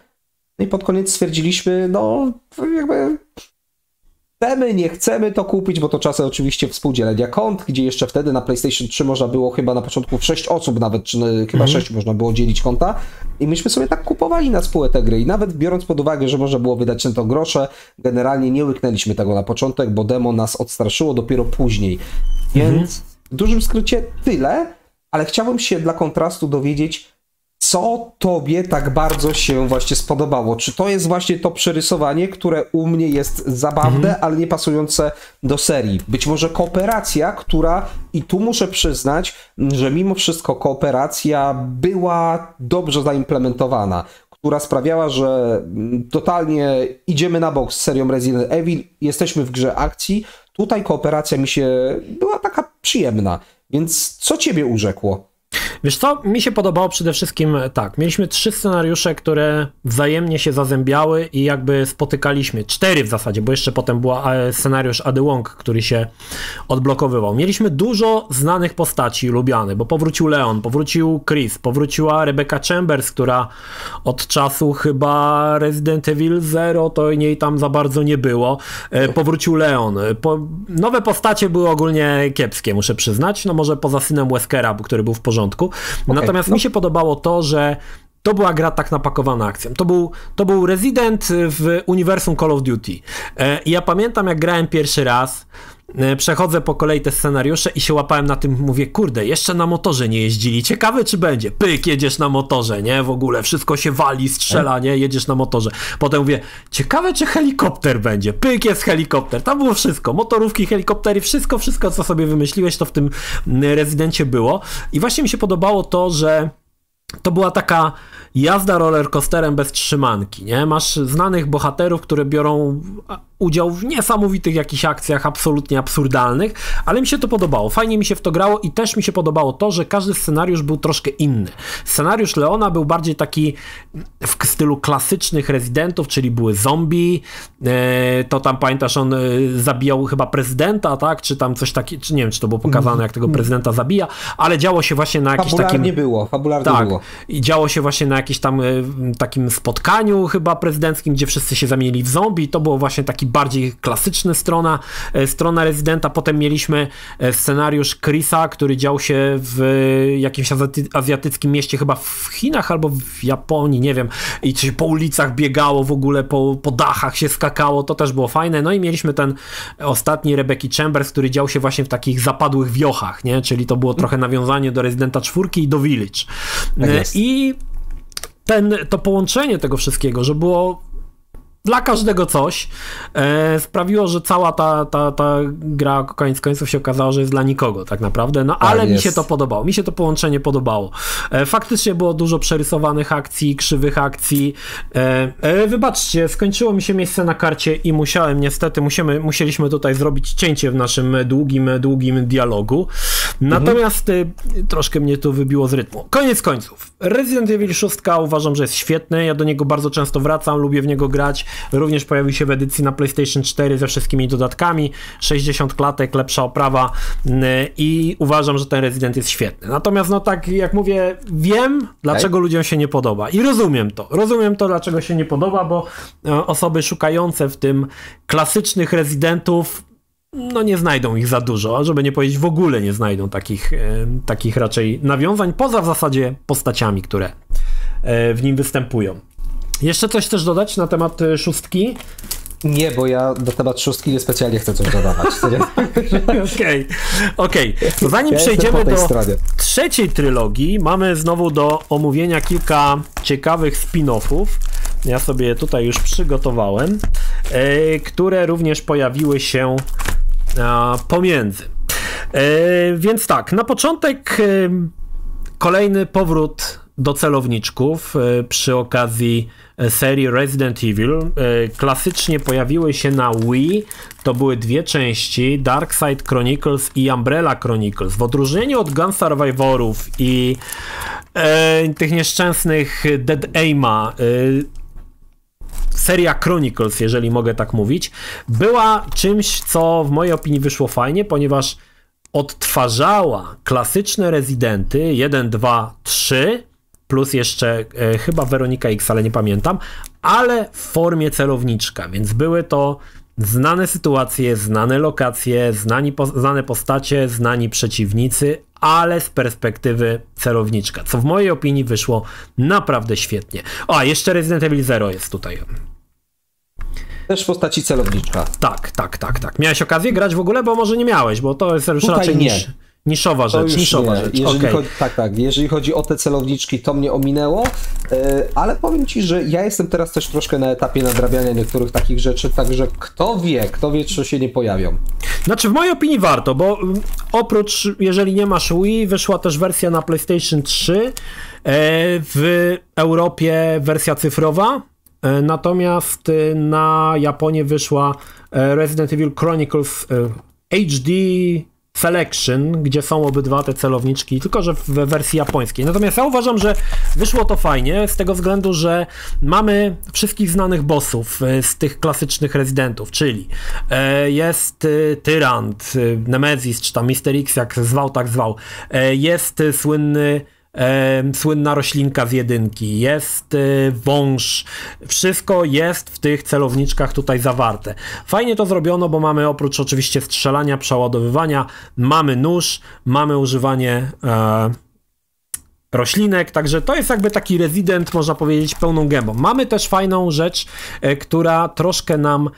no i pod koniec stwierdziliśmy, no jakby chcemy, nie chcemy to kupić, bo to czasy oczywiście współdzielenia kont, gdzie jeszcze wtedy na PlayStation 3 można było chyba na początku w 6 osób nawet, czy chyba mhm. 6 można było dzielić konta i myśmy sobie tak kupowali na spółę te gry i nawet biorąc pod uwagę, że można było wydać na to grosze, generalnie nie łyknęliśmy tego na początek, bo demo nas odstraszyło dopiero później. Więc mhm. w dużym skrócie tyle, ale chciałbym się dla kontrastu dowiedzieć, co tobie tak bardzo się właśnie spodobało? Czy to jest właśnie to przerysowanie, które u mnie jest zabawne, mhm. ale nie pasujące do serii? Być może kooperacja, która, i tu muszę przyznać, że mimo wszystko kooperacja była dobrze zaimplementowana, która sprawiała, że totalnie idziemy na bok z serią Resident Evil, jesteśmy w grze akcji. Tutaj kooperacja mi się była taka przyjemna. Więc co ciebie urzekło? Wiesz co, mi się podobało przede wszystkim tak, mieliśmy trzy scenariusze, które wzajemnie się zazębiały i jakby spotykaliśmy, cztery w zasadzie, bo jeszcze potem był e, scenariusz Ady Wong, który się odblokowywał. Mieliśmy dużo znanych postaci lubianych, bo powrócił Leon, powrócił Chris, powróciła Rebecca Chambers, która od czasu chyba Resident Evil Zero to niej tam za bardzo nie było. E, powrócił Leon. Po, nowe postacie były ogólnie kiepskie, muszę przyznać, no może poza synem Weskera, który był w porządku. Okay. Natomiast no. mi się podobało to, że to była gra tak napakowana akcją. To był, to był Resident w uniwersum Call of Duty. E, I ja pamiętam, jak grałem pierwszy raz, przechodzę po kolei te scenariusze i się łapałem na tym, mówię, kurde, jeszcze na motorze nie jeździli, ciekawe czy będzie. Pyk, jedziesz na motorze, nie? W ogóle wszystko się wali, strzela, nie? Jedziesz na motorze. Potem mówię, ciekawe czy helikopter będzie. Pyk, jest helikopter. Tam było wszystko. Motorówki, helikoptery, wszystko, wszystko, co sobie wymyśliłeś, to w tym rezydencie było. I właśnie mi się podobało to, że to była taka jazda rollercoasterem bez trzymanki, nie? Masz znanych bohaterów, które biorą udział w niesamowitych jakichś akcjach absolutnie absurdalnych, ale mi się to podobało. Fajnie mi się w to grało i też mi się podobało to, że każdy scenariusz był troszkę inny. Scenariusz Leona był bardziej taki w stylu klasycznych rezydentów, czyli były zombie, e, to tam pamiętasz, on e, zabijał chyba prezydenta, tak? Czy tam coś takiego, czy nie wiem, czy to było pokazane, jak tego mhm. prezydenta zabija, ale działo się właśnie na jakimś fabularnie takim... było, fabularnie tak, było. I działo się właśnie na jakimś tam e, takim spotkaniu chyba prezydenckim, gdzie wszyscy się zamienili w zombie. To było właśnie taki bardziej klasyczny strona, e, strona rezydenta. Potem mieliśmy e, scenariusz Chrisa, który dział się w jakimś azjatyckim mieście, chyba w Chinach albo w Japonii, nie wiem. I się po ulicach biegało w ogóle, po, po dachach się skakało, to też było fajne. No i mieliśmy ten ostatni Rebeki Chambers, który dział się właśnie w takich zapadłych wiochach, nie? Czyli to było trochę nawiązanie do Rezydenta czwórki i do Village. Tak I ten, to połączenie tego wszystkiego, że było dla każdego coś e, sprawiło, że cała ta, ta, ta gra koniec końców się okazało, że jest dla nikogo tak naprawdę, no tak ale mi się to podobało, mi się to połączenie podobało. E, faktycznie było dużo przerysowanych akcji, krzywych akcji. E, e wybaczcie, skończyło mi się miejsce na karcie i musiałem niestety, musimy, musieliśmy tutaj zrobić cięcie w naszym długim, długim dialogu. Natomiast mhm. troszkę mnie to wybiło z rytmu. Koniec końców. Resident Evil 6 uważam, że jest świetny, ja do niego bardzo często wracam, lubię w niego grać. Również pojawił się w edycji na PlayStation 4 ze wszystkimi dodatkami, 60 klatek, lepsza oprawa i uważam, że ten Resident jest świetny. Natomiast no tak jak mówię, wiem dlaczego ludziom się nie podoba i rozumiem to. Rozumiem to dlaczego się nie podoba, bo e, osoby szukające w tym klasycznych Residentów no nie znajdą ich za dużo, a żeby nie powiedzieć w ogóle nie znajdą takich, e, takich raczej nawiązań, poza w zasadzie postaciami, które e, w nim występują. Jeszcze coś chcesz dodać na temat e, szóstki? Nie, bo ja na temat szóstki niespecjalnie chcę coś dodawać. Okej, okej. Okay. Zanim ja przejdziemy do stronie. trzeciej trylogii, mamy znowu do omówienia kilka ciekawych spin-offów. Ja sobie tutaj już przygotowałem, które również pojawiły się pomiędzy. Więc tak, na początek kolejny powrót do celowniczków przy okazji E, serii Resident Evil. E, klasycznie pojawiły się na Wii. To były dwie części: Dark Side Chronicles i Umbrella Chronicles. W odróżnieniu od Gun Survivorów i e, tych nieszczęsnych Dead Aima, e, seria Chronicles, jeżeli mogę tak mówić, była czymś, co w mojej opinii wyszło fajnie, ponieważ odtwarzała klasyczne rezydenty 1, 2, 3 plus jeszcze e, chyba Weronika X, ale nie pamiętam, ale w formie celowniczka, więc były to znane sytuacje, znane lokacje, znani po, znane postacie, znani przeciwnicy, ale z perspektywy celowniczka, co w mojej opinii wyszło naprawdę świetnie. O, a jeszcze Resident Evil Zero jest tutaj. Też w postaci celowniczka. Tak, tak, tak, tak. Miałeś okazję grać w ogóle, bo może nie miałeś, bo to jest już Tutaj raczej nie. niż Niszowa rzecz, niszowa nie. rzecz. Jeżeli okay. chodzi, tak, tak. Jeżeli chodzi o te celowniczki, to mnie ominęło, yy, ale powiem ci, że ja jestem teraz też troszkę na etapie nadrabiania niektórych takich rzeczy, także kto wie, kto wie, czy się nie pojawią. Znaczy, w mojej opinii warto, bo mm, oprócz, jeżeli nie masz Wii, wyszła też wersja na PlayStation 3, yy, w Europie wersja cyfrowa, yy, natomiast na Japonię wyszła Resident Evil Chronicles HD Selection, gdzie są obydwa te celowniczki, tylko że w wersji japońskiej. Natomiast ja uważam, że wyszło to fajnie z tego względu, że mamy wszystkich znanych bossów e, z tych klasycznych rezydentów, czyli e, jest e, Tyrant, Nemesis, czy tam Mister X, jak zwał, tak zwał. Jest słynny słynna roślinka z jedynki, jest e, wąż, wszystko jest w tych celowniczkach tutaj zawarte. Fajnie to zrobiono, bo mamy oprócz oczywiście strzelania, przeładowywania, mamy nóż, mamy używanie e, roślinek, także to jest jakby taki rezydent, można powiedzieć, pełną gębą. Mamy też fajną rzecz, e, która troszkę nam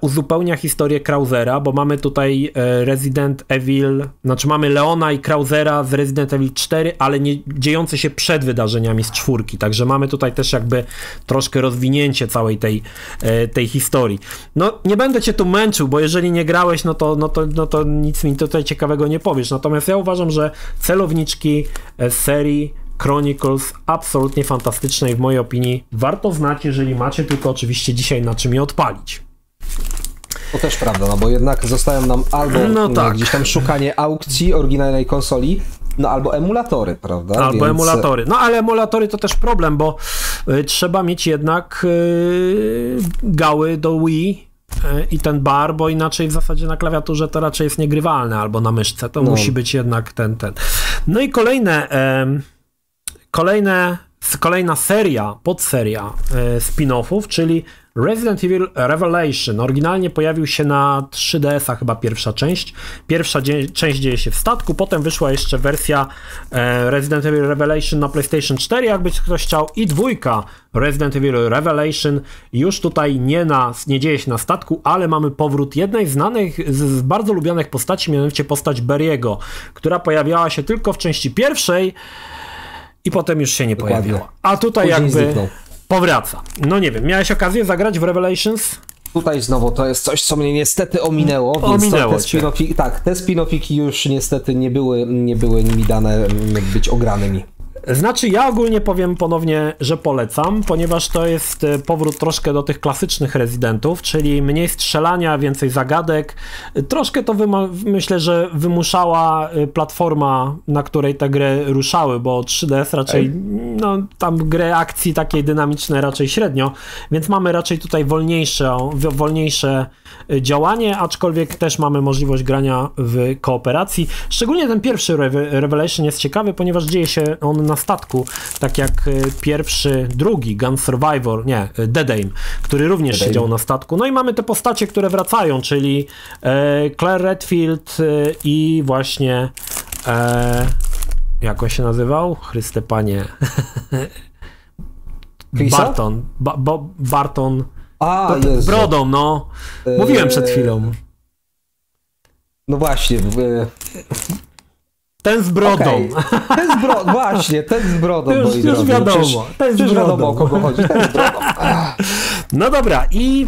uzupełnia historię Krausera, bo mamy tutaj e, Resident Evil, znaczy mamy Leona i Krausera z Resident Evil 4, ale nie dziejące się przed wydarzeniami z czwórki, także mamy tutaj też jakby troszkę rozwinięcie całej tej, e, tej historii. No nie będę cię tu męczył, bo jeżeli nie grałeś, no to, no, to, no to nic mi tutaj ciekawego nie powiesz, natomiast ja uważam, że celowniczki serii Chronicles absolutnie fantastyczne i w mojej opinii warto znać, jeżeli macie tylko oczywiście dzisiaj na czym je odpalić. To też prawda, no bo jednak zostają nam albo no tak. gdzieś tam szukanie aukcji oryginalnej konsoli, no albo emulatory, prawda? Albo Więc... emulatory. No ale emulatory to też problem, bo y, trzeba mieć jednak y, gały do Wii y, i ten bar, bo inaczej w zasadzie na klawiaturze to raczej jest niegrywalne, albo na myszce. To no. musi być jednak ten, ten. No i kolejne, kolejne kolejna seria, podseria spin-offów, czyli Resident Evil Revelation oryginalnie pojawił się na 3DS-a chyba pierwsza część. Pierwsza część dzieje się w statku, potem wyszła jeszcze wersja e, Resident Evil Revelation na PlayStation 4, jakby ktoś chciał, i dwójka Resident Evil Revelation już tutaj nie, na, nie dzieje się na statku, ale mamy powrót jednej znanych, z, z bardzo lubianych postaci, mianowicie postać Beriego, która pojawiała się tylko w części pierwszej i potem już się nie Dokładnie. pojawiła. A tutaj Później jakby... Zniknął powraca. No nie wiem, miałeś okazję zagrać w Revelations? Tutaj znowu to jest coś, co mnie niestety ominęło. Więc ominęło te Tak, te spin-offiki już niestety nie były, nie były nimi dane być ogranymi. Znaczy, ja ogólnie powiem ponownie, że polecam, ponieważ to jest e, powrót troszkę do tych klasycznych rezydentów, czyli mniej strzelania, więcej zagadek. Troszkę to myślę, że wymuszała e, platforma, na której te gry ruszały, bo 3DS raczej, no tam gry akcji takiej dynamicznej raczej średnio, więc mamy raczej tutaj wolniejsze, wolniejsze e, działanie, aczkolwiek też mamy możliwość grania w kooperacji. Szczególnie ten pierwszy Revelation jest ciekawy, ponieważ dzieje się on na statku, tak jak e, pierwszy, drugi Gun Survivor, nie, e, Dead Aim, który również Dead siedział na statku. No i mamy te postacie, które wracają, czyli e, Claire Redfield i właśnie jak on się nazywał? Chryste Panie. Barton. Ba, bo, Barton. A, z brodą, no. Mówiłem przed chwilą. No właśnie. Ten z brodą. Okay. Ten z brodą, właśnie, ten z brodą. Już, już drogi. wiadomo. Przecież, ten z brodą. wiadomo, o kogo chodzi. Ten z brodą. No dobra, i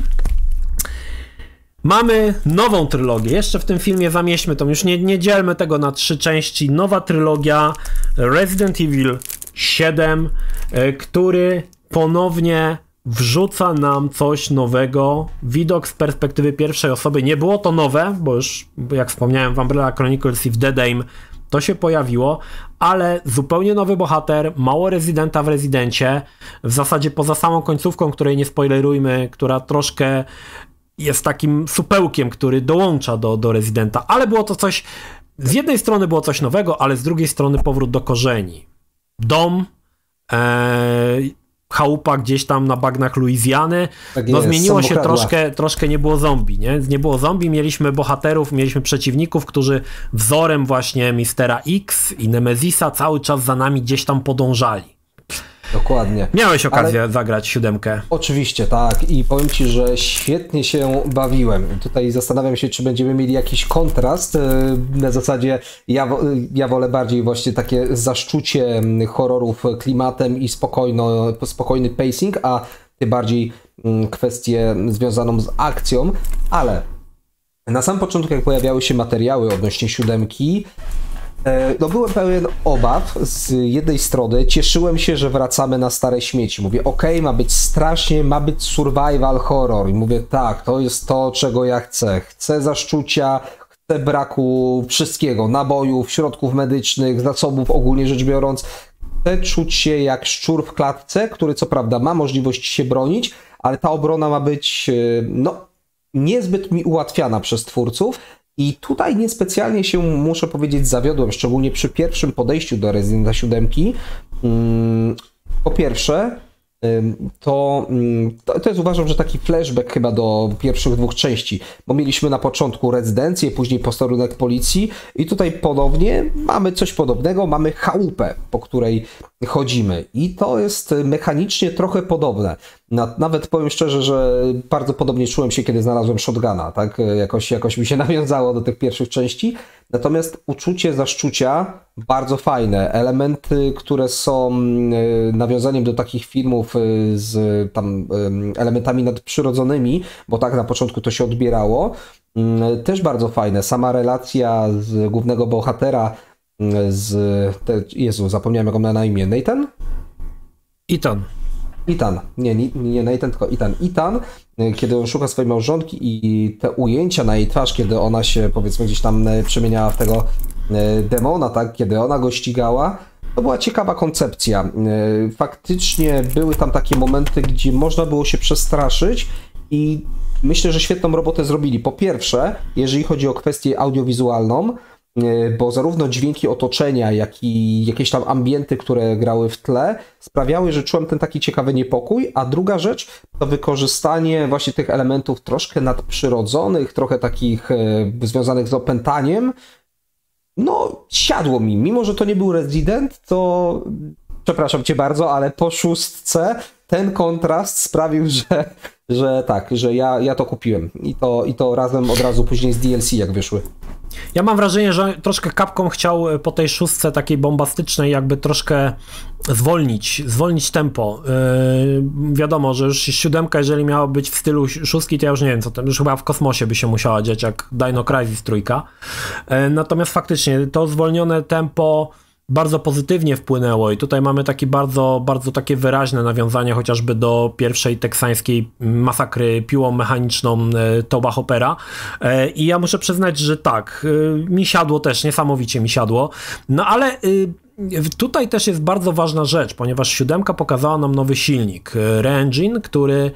Mamy nową trylogię. Jeszcze w tym filmie zamieśmy to. Już nie, nie dzielmy tego na trzy części. Nowa trylogia Resident Evil 7, e, który ponownie wrzuca nam coś nowego. Widok z perspektywy pierwszej osoby. Nie było to nowe, bo już, jak wspomniałem, w Umbrella Chronicles i w Dead Aim to się pojawiło, ale zupełnie nowy bohater, mało rezydenta w rezydencie, w zasadzie poza samą końcówką, której nie spoilerujmy, która troszkę jest takim supełkiem, który dołącza do, do rezydenta, ale było to coś, z jednej strony było coś nowego, ale z drugiej strony powrót do korzeni. Dom, e, chałupa gdzieś tam na bagnach Luizjany. Tak no jest, zmieniło się troszkę, troszkę nie było zombie, nie? Nie było zombie, mieliśmy bohaterów, mieliśmy przeciwników, którzy wzorem właśnie Mistera X i Nemezisa cały czas za nami gdzieś tam podążali. Dokładnie. Miałeś okazję Ale... zagrać siódemkę. Oczywiście, tak. I powiem Ci, że świetnie się bawiłem. Tutaj zastanawiam się, czy będziemy mieli jakiś kontrast. E, na zasadzie ja, ja wolę bardziej właśnie takie zaszczucie horrorów klimatem i spokojno, spokojny pacing, a Ty bardziej kwestię związaną z akcją. Ale na samym początku, jak pojawiały się materiały odnośnie siódemki, no byłem pełen obaw z jednej strony. Cieszyłem się, że wracamy na stare śmieci. Mówię, ok, ma być strasznie, ma być survival horror. I mówię, tak, to jest to, czego ja chcę. Chcę zaszczucia, chcę braku wszystkiego, nabojów, środków medycznych, zasobów ogólnie rzecz biorąc. Chcę czuć się jak szczur w klatce, który co prawda ma możliwość się bronić, ale ta obrona ma być, e, no, niezbyt mi ułatwiana przez twórców, i tutaj niespecjalnie się, muszę powiedzieć, zawiodłem, szczególnie przy pierwszym podejściu do Residenta 7. Mm, po pierwsze, to, to, to jest uważam, że taki flashback chyba do pierwszych dwóch części, bo mieliśmy na początku rezydencję, później posterunek policji i tutaj ponownie mamy coś podobnego, mamy chałupę, po której chodzimy i to jest mechanicznie trochę podobne. Nawet powiem szczerze, że bardzo podobnie czułem się, kiedy znalazłem shotguna, tak? Jakoś, jakoś mi się nawiązało do tych pierwszych części. Natomiast uczucie zaszczucia bardzo fajne. Elementy, które są e, nawiązaniem do takich filmów e, z tam e, elementami nadprzyrodzonymi, bo tak na początku to się odbierało, mm, też bardzo fajne. Sama relacja z głównego bohatera z... Jezu, zapomniałem jak on ma na imię. Nathan? Ethan. Ethan, nie, nie, nie Nathan, tylko Ethan. Ethan, kiedy on szuka swojej małżonki i te ujęcia na jej twarz, kiedy ona się powiedzmy gdzieś tam e, przemieniała w tego e, demona, tak, kiedy ona go ścigała, to była ciekawa koncepcja. Faktycznie były tam takie momenty, gdzie można było się przestraszyć i myślę, że świetną robotę zrobili. Po pierwsze, jeżeli chodzi o kwestię audiowizualną, bo zarówno dźwięki otoczenia, jak i jakieś tam ambienty, które grały w tle, sprawiały, że czułem ten taki ciekawy niepokój, a druga rzecz to wykorzystanie właśnie tych elementów troszkę nadprzyrodzonych, trochę takich e, związanych z opętaniem. No, siadło mi. Mimo, że to nie był Resident, to przepraszam cię bardzo, ale po szóstce ten kontrast sprawił, że, że tak, że ja, ja to kupiłem. I to, I to razem od razu później z DLC, jak wyszły. Ja mam wrażenie, że troszkę Capcom chciał e, po tej szóstce takiej bombastycznej jakby troszkę zwolnić, zwolnić tempo. Yy, wiadomo, że już siódemka, jeżeli miała być w stylu szóstki, to ja już nie wiem, co to już chyba w kosmosie by się musiała dziać, jak Dino Crisis trójka. Yy, natomiast faktycznie to zwolnione tempo bardzo pozytywnie wpłynęło i tutaj mamy takie bardzo, bardzo takie wyraźne nawiązanie chociażby do pierwszej teksańskiej masakry piłą mechaniczną e, Toba Hoppera e, i ja muszę przyznać, że tak, e, mi siadło też, niesamowicie mi siadło, no ale Tutaj też jest bardzo ważna rzecz, ponieważ siódemka pokazała nam nowy silnik, Re-Engine, który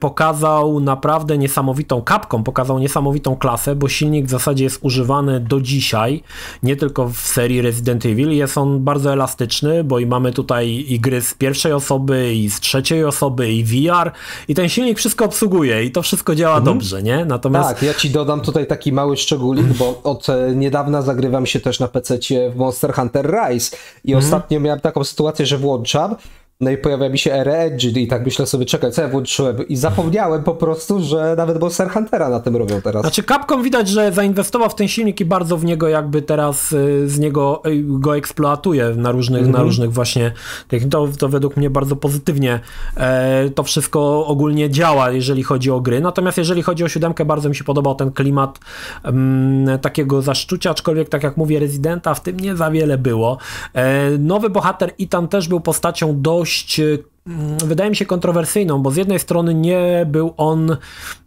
pokazał naprawdę niesamowitą kapką, pokazał niesamowitą klasę, bo silnik w zasadzie jest używany do dzisiaj, nie tylko w serii Resident Evil, jest on bardzo elastyczny, bo i mamy tutaj i gry z pierwszej osoby, i z trzeciej osoby, i VR, i ten silnik wszystko obsługuje i to wszystko działa mhm. dobrze, nie? Natomiast... Tak, ja ci dodam tutaj taki mały szczególik, bo od e, niedawna zagrywam się też na PC w Monster Hunter Rise i mhm. ostatnio miałem taką sytuację, że włączam, no i pojawia mi się Edge i tak myślę sobie, czekaj, co ja włączyłem? I zapomniałem po prostu, że nawet Monster Huntera na tym robią teraz. Znaczy Capcom widać, że zainwestował w ten silnik i bardzo w niego jakby teraz y, z niego y, go eksploatuje na różnych, mm -hmm. na mhm. różnych właśnie tych, to, to według mnie bardzo pozytywnie e, to wszystko ogólnie działa, jeżeli chodzi o gry. Natomiast jeżeli chodzi o siódemkę, bardzo mi się podobał ten klimat mm, takiego zaszczucia, aczkolwiek tak jak mówię, Rezydenta w tym nie za wiele było. E, nowy bohater Itan też był postacią dość që wydaje mi się kontrowersyjną, bo z jednej strony nie był on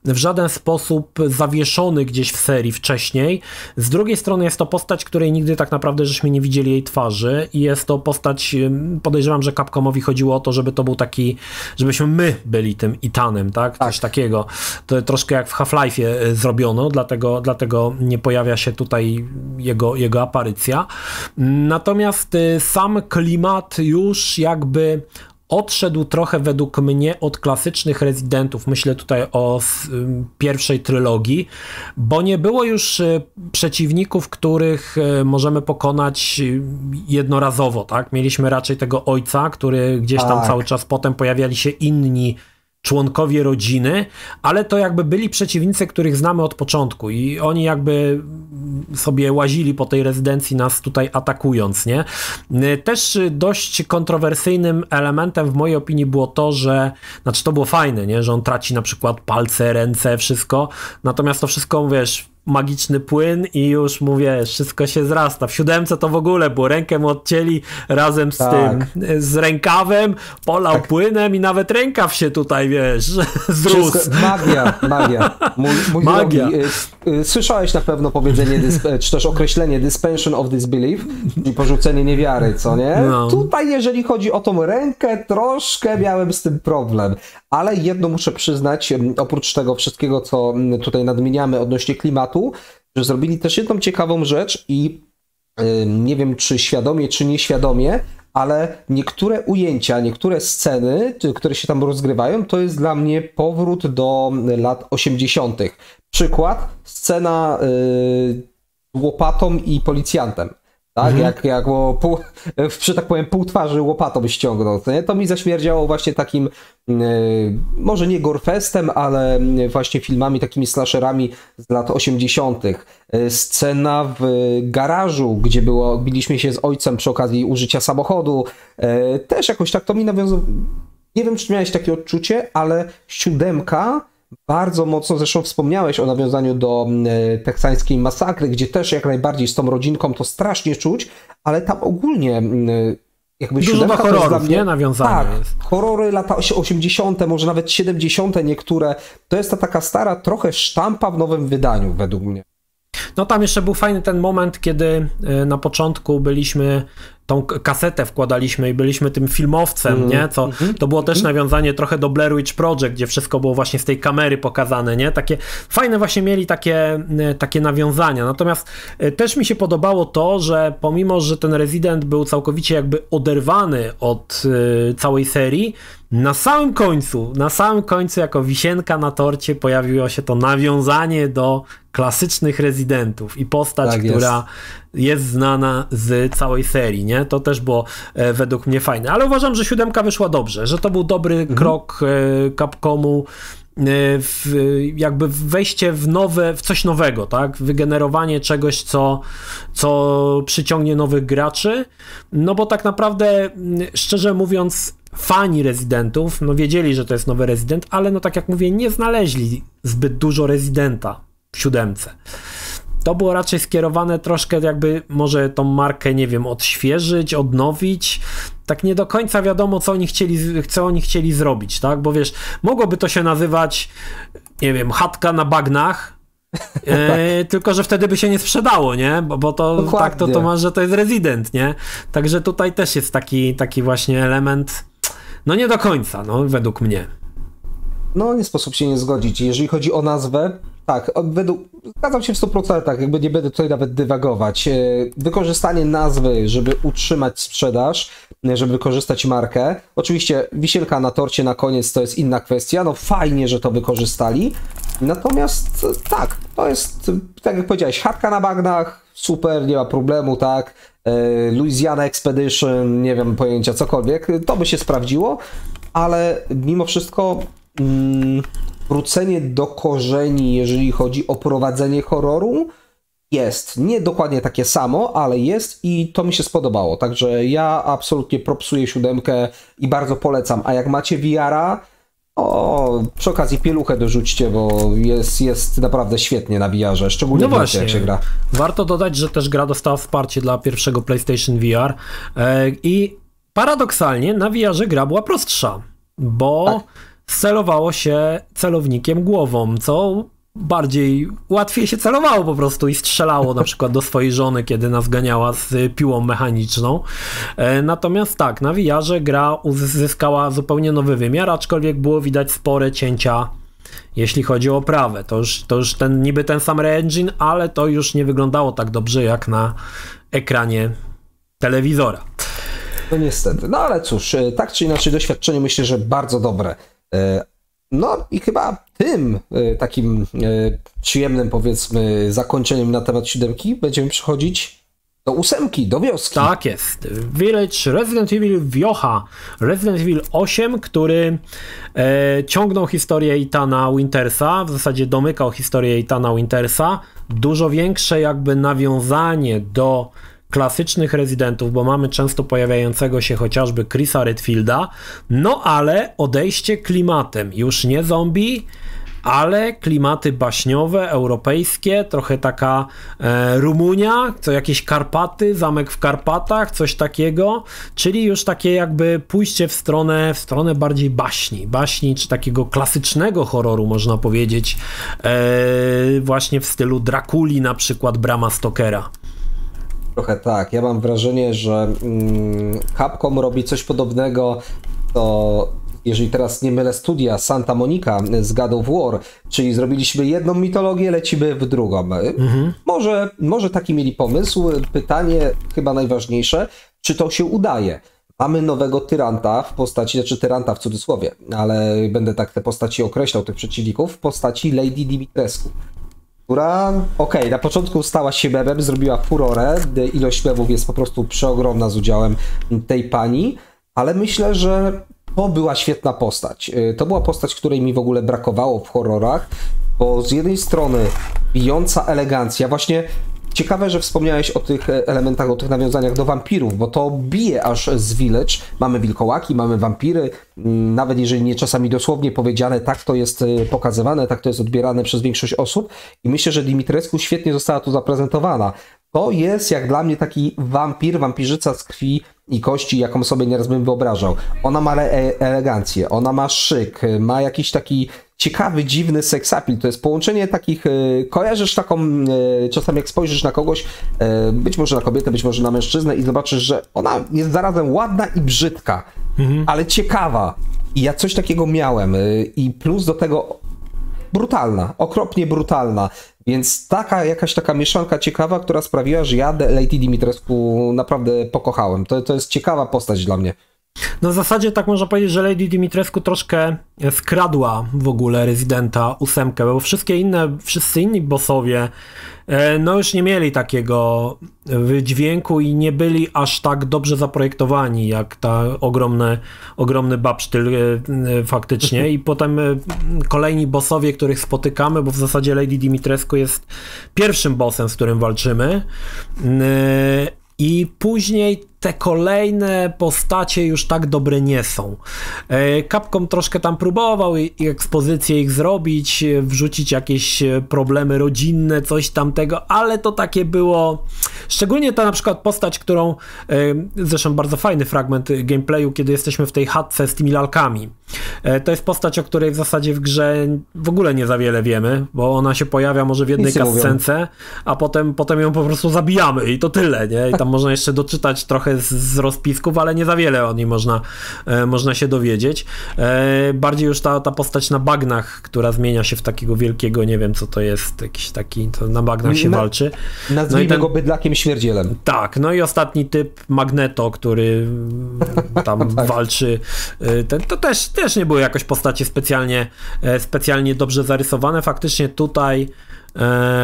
w żaden sposób zawieszony gdzieś w serii wcześniej, z drugiej strony jest to postać, której nigdy tak naprawdę żeśmy nie widzieli jej twarzy i jest to postać, podejrzewam, że Capcomowi chodziło o to, żeby to był taki, żebyśmy my byli tym Itanem, tak? Coś tak. takiego. To troszkę jak w Half-Life'ie e, zrobiono, dlatego, dlatego nie pojawia się tutaj jego, jego aparycja. Natomiast e, sam klimat już jakby odszedł trochę według mnie od klasycznych rezydentów. Myślę tutaj o pierwszej trylogii, bo nie było już y, przeciwników, których y, możemy pokonać y, jednorazowo, tak? Mieliśmy raczej tego ojca, który gdzieś tam tak. cały czas potem pojawiali się inni członkowie rodziny, ale to jakby byli przeciwnicy, których znamy od początku i oni jakby sobie łazili po tej rezydencji nas tutaj atakując, nie? Też dość kontrowersyjnym elementem w mojej opinii było to, że, znaczy to było fajne, nie? Że on traci na przykład palce, ręce, wszystko, natomiast to wszystko, wiesz, magiczny płyn i już mówię, wszystko się zrasta. W siódemce to w ogóle było, rękę mu odcięli razem z tak. tym, z rękawem, polał tak. płynem i nawet rękaw się tutaj, wiesz, zrósł. Wszystko, magia, magia. Mój, mój magia. Drogi, y, y, słyszałeś na pewno powiedzenie, czy też określenie dispension of disbelief, czyli porzucenie niewiary, co nie? No. Tutaj, jeżeli chodzi o tą rękę, troszkę miałem z tym problem, ale jedno muszę przyznać, oprócz tego wszystkiego, co tutaj nadmieniamy odnośnie klimatu, że zrobili też jedną ciekawą rzecz i nie wiem, czy świadomie, czy nieświadomie, ale niektóre ujęcia, niektóre sceny, które się tam rozgrywają, to jest dla mnie powrót do lat 80. Przykład, scena z łopatą i policjantem. Tak, mhm. jak, jak pół, przy tak powiem pół twarzy łopatą ściągnął, to, nie? to mi zaśmierdziało właśnie takim, yy, może nie gorfestem, ale właśnie filmami takimi slasherami z lat 80. Yy, scena w garażu, gdzie było, biliśmy się z ojcem przy okazji użycia samochodu, yy, też jakoś tak to mi nawiązało, nie wiem czy miałeś takie odczucie, ale siódemka bardzo mocno, zresztą wspomniałeś o nawiązaniu do mm, e, teksańskiej masakry, gdzie też jak najbardziej z tą rodzinką to strasznie czuć, ale tam ogólnie mm, e, jakby Dużo do horrorów, mnie, nie? Nawiązane tak, jest. horrory lata 80., może nawet 70. niektóre, to jest ta taka stara trochę sztampa w nowym wydaniu według mnie. No tam jeszcze był fajny ten moment, kiedy e, na początku byliśmy tą kasetę wkładaliśmy i byliśmy tym filmowcem, mm. nie? Co, mm-hmm. to było też mhm. nawiązanie trochę do Blair Witch Project, gdzie wszystko było właśnie z tej kamery pokazane, nie? Takie fajne właśnie mieli takie, e, takie nawiązania. Natomiast e, też mi się podobało to, że pomimo, że ten Resident był całkowicie jakby oderwany od y, całej serii, na samym końcu, na samym końcu jako wisienka na torcie pojawiło się to nawiązanie do klasycznych rezydentów i postać, tak która jest. znana z całej serii, nie? To też było e, według mnie fajne, ale uważam, że siódemka wyszła dobrze, że to był dobry mhm. krok e, Capcomu e, w, jakby wejście w nowe, w coś nowego, tak? Wygenerowanie czegoś, co, co przyciągnie nowych graczy. No bo tak naprawdę, szczerze mówiąc, fani rezydentów, no wiedzieli, że to jest nowy rezydent, ale no tak jak mówię, nie znaleźli zbyt dużo rezydenta w siódemce. To było raczej skierowane troszkę jakby może tą markę, nie wiem, odświeżyć, odnowić. Tak nie do końca wiadomo, co oni chcieli, co oni chcieli zrobić, tak? Bo wiesz, mogłoby to się nazywać, nie wiem, chatka na bagnach, e, tylko, że wtedy by się nie sprzedało, nie? Bo, bo to Dokładnie. tak to, to masz, że to jest rezydent, nie? Także tutaj też jest taki, taki właśnie element no nie do końca, no według mnie. No nie sposób się nie zgodzić. Jeżeli chodzi o nazwę, tak, według, zgadzam się w 100%, jakby nie będę tutaj nawet dywagować. E, wykorzystanie nazwy, żeby utrzymać sprzedaż, e, żeby wykorzystać markę. Oczywiście wisielka na torcie na koniec to jest inna kwestia, no fajnie, że to wykorzystali. Natomiast tak, to jest, tak jak powiedziałeś, chatka na bagnach, super, nie ma problemu, tak. E, Louisiana Expedition, nie wiem pojęcia, cokolwiek, to by się sprawdziło, ale mimo wszystko mm, wrócenie do korzeni, jeżeli chodzi o prowadzenie horroru, jest. Nie dokładnie takie samo, ale jest i to mi się spodobało. Także ja absolutnie propsuję siódemkę i bardzo polecam. A jak macie VR-a, o, przy okazji pieluchę dorzućcie, bo jest, jest naprawdę świetnie na VR-ze, szczególnie no właśnie. jak się gra. Warto dodać, że też gra dostała wsparcie dla pierwszego PlayStation VR e, i paradoksalnie na VR-ze gra była prostsza, bo tak. Celowało się celownikiem głową, co bardziej łatwiej się celowało po prostu i strzelało na przykład do swojej żony, kiedy nas ganiała z piłą mechaniczną. E, natomiast tak, na VR gra uzyskała zupełnie nowy wymiar, aczkolwiek było widać spore cięcia jeśli chodzi o oprawę. To już, to już ten, niby ten sam re-engine, ale to już nie wyglądało tak dobrze jak na ekranie telewizora. No niestety. No ale cóż, e, tak czy inaczej doświadczenie myślę, że bardzo dobre. E, no i chyba tym e, takim przyjemnym powiedzmy zakończeniem na temat siódemki będziemy przechodzić do ósemki, do wioski. Tak jest. Village Resident Evil Wiocha. Resident Evil 8, który e, ciągnął historię Itana Wintersa, w zasadzie domykał historię Itana Wintersa. Dużo większe jakby nawiązanie do klasycznych rezydentów, bo mamy często pojawiającego się chociażby Chrisa Redfielda, no ale odejście klimatem, już nie zombie, ale klimaty baśniowe, europejskie, trochę taka e, Rumunia, co jakieś Karpaty, zamek w Karpatach, coś takiego, czyli już takie jakby pójście w stronę, w stronę bardziej baśni, baśni czy takiego klasycznego horroru można powiedzieć, e, właśnie w stylu Drakuli na przykład Brama Stokera. Trochę tak. Ja mam wrażenie, że mm, Capcom robi coś podobnego, to jeżeli teraz nie mylę studia Santa Monica z God of War, czyli zrobiliśmy jedną mitologię, lecimy w drugą. Mhm. Może, może taki mieli pomysł. Pytanie chyba najważniejsze, czy to się udaje? Mamy nowego tyranta w postaci, znaczy tyranta w cudzysłowie, ale będę tak te postaci określał, tych przeciwników, w postaci Lady Dimitrescu która, okej, okay, na początku stała się memem, zrobiła furorę, ilość memów jest po prostu przeogromna z udziałem tej pani, ale myślę, że to była świetna postać. Y, to była postać, której mi w ogóle brakowało w horrorach, bo z jednej strony bijąca elegancja, właśnie Ciekawe, że wspomniałeś o tych e, elementach, o tych nawiązaniach do wampirów, bo to bije aż z Village. Mamy wilkołaki, mamy wampiry, mm, nawet jeżeli nie czasami dosłownie powiedziane, tak to jest e, pokazywane, tak to jest odbierane przez większość osób. I myślę, że Dimitrescu świetnie została tu zaprezentowana. To jest jak dla mnie taki wampir, wampirzyca z krwi i kości, jaką sobie nieraz bym wyobrażał. Ona ma e elegancję, ona ma szyk, ma jakiś taki ciekawy, dziwny seksapil. To jest połączenie takich, e, kojarzysz taką, e, czasami jak spojrzysz na kogoś, e, być może na kobietę, być może na mężczyznę i zobaczysz, że ona jest zarazem ładna i brzydka, mhm. ale ciekawa. I ja coś takiego miałem. I plus do tego brutalna, okropnie brutalna. Więc taka jakaś taka mieszanka ciekawa, która sprawiła, że ja Lady Dimitrescu naprawdę pokochałem. To, to jest ciekawa postać dla mnie. No w zasadzie tak można powiedzieć, że Lady Dimitrescu troszkę skradła w ogóle Rezydenta ósemkę, bo wszystkie inne, wszyscy inni bossowie e, no już nie mieli takiego wydźwięku i nie byli aż tak dobrze zaprojektowani jak ta ogromne, ogromny babsztyl e, e, faktycznie. I potem kolejni bossowie, których spotykamy, bo w zasadzie Lady Dimitrescu jest pierwszym bossem, z którym walczymy. I później te kolejne postacie już tak dobre nie są. E, Capcom troszkę tam próbował i, i ekspozycję ich zrobić, e, wrzucić jakieś e, problemy rodzinne, coś tamtego, ale to takie było. Szczególnie ta na przykład postać, którą zresztą bardzo fajny fragment gameplayu, kiedy jesteśmy w tej chatce z tymi lalkami. To jest postać, o której w zasadzie w grze w ogóle nie za wiele wiemy, bo ona się pojawia może w jednej kascence, a potem, potem ją po prostu zabijamy i to tyle, nie? I tam można jeszcze doczytać trochę trochę z, z rozpisków, ale nie za wiele o niej można, e, można się dowiedzieć. E, bardziej już ta, ta postać na bagnach, która zmienia się w takiego wielkiego, nie wiem co to jest, jakiś taki, to na bagnach się na, walczy. Nazwijmy no ten, go bydlakiem śmierdzielem. Tak, no i ostatni typ Magneto, który tam tak. walczy, e, ten, to też, też nie były jakoś postacie specjalnie, specjalnie dobrze zarysowane. Faktycznie tutaj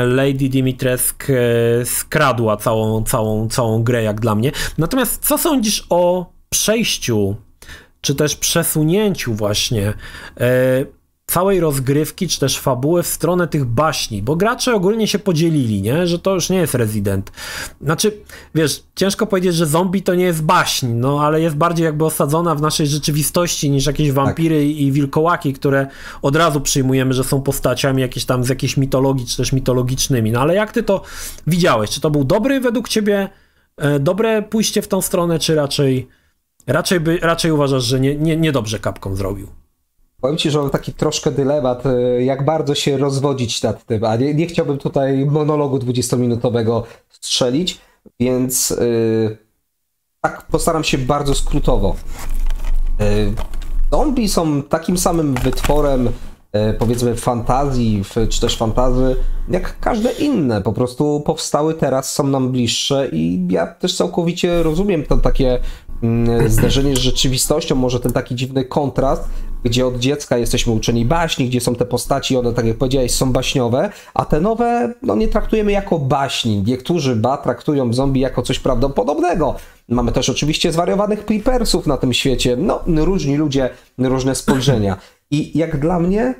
Lady Dimitrescu e, skradła całą, całą, całą grę, jak dla mnie. Natomiast co sądzisz o przejściu, czy też przesunięciu właśnie e, całej rozgrywki, czy też fabuły w stronę tych baśni, bo gracze ogólnie się podzielili, nie? że to już nie jest Resident. Znaczy, wiesz, ciężko powiedzieć, że zombie to nie jest baśń, no ale jest bardziej jakby osadzona w naszej rzeczywistości niż jakieś wampiry tak. i wilkołaki, które od razu przyjmujemy, że są postaciami jakieś tam z jakiejś mitologii, czy też mitologicznymi. No ale jak ty to widziałeś? Czy to był dobry według ciebie, e, dobre pójście w tą stronę, czy raczej raczej, by, raczej uważasz, że nie, nie, niedobrze Capcom zrobił? Powiem ci, że taki troszkę dylemat, e, jak bardzo się rozwodzić nad tym, a nie, nie chciałbym tutaj monologu 20-minutowego strzelić, więc yy, tak postaram się bardzo skrótowo. Yy, zombie są takim samym wytworem yy, powiedzmy fantazji, czy też fantazy, jak każde inne. Po prostu powstały teraz, są nam bliższe i ja też całkowicie rozumiem to takie zderzenie z rzeczywistością, może ten taki dziwny kontrast, gdzie od dziecka jesteśmy uczeni baśni, gdzie są te postaci, one, tak jak powiedziałeś, są baśniowe, a te nowe, no nie traktujemy jako baśni. Niektórzy ba traktują zombie jako coś prawdopodobnego. Mamy też oczywiście zwariowanych creepersów na tym świecie. No, różni ludzie, różne spojrzenia. I jak dla mnie,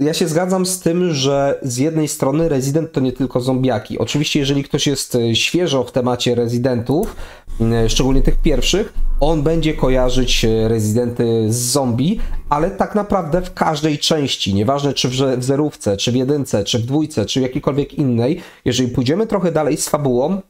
ja się zgadzam z tym, że z jednej strony rezydent to nie tylko zombiaki. Oczywiście, jeżeli ktoś jest e, świeżo w temacie rezydentów, e, szczególnie tych pierwszych, on będzie kojarzyć e, rezydenty z zombie, ale tak naprawdę w każdej części, nieważne czy w zerówce, czy w jedynce, czy w dwójce, czy w jakiejkolwiek innej, jeżeli pójdziemy trochę dalej z fabułą,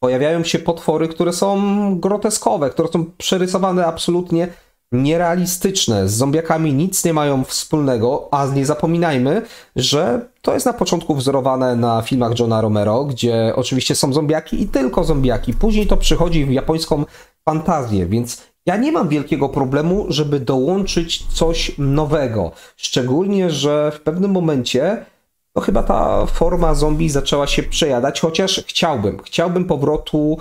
pojawiają się potwory, które są groteskowe, które są przerysowane absolutnie nierealistyczne. Z zombiakami nic nie mają wspólnego, a nie zapominajmy, że to jest na początku wzorowane na filmach Johna Romero, gdzie oczywiście są zombiaki i tylko zombiaki. Później to przychodzi w japońską fantazję, więc ja nie mam wielkiego problemu, żeby dołączyć coś nowego. Szczególnie, że w pewnym momencie to chyba ta forma zombie zaczęła się przejadać, chociaż chciałbym. Chciałbym powrotu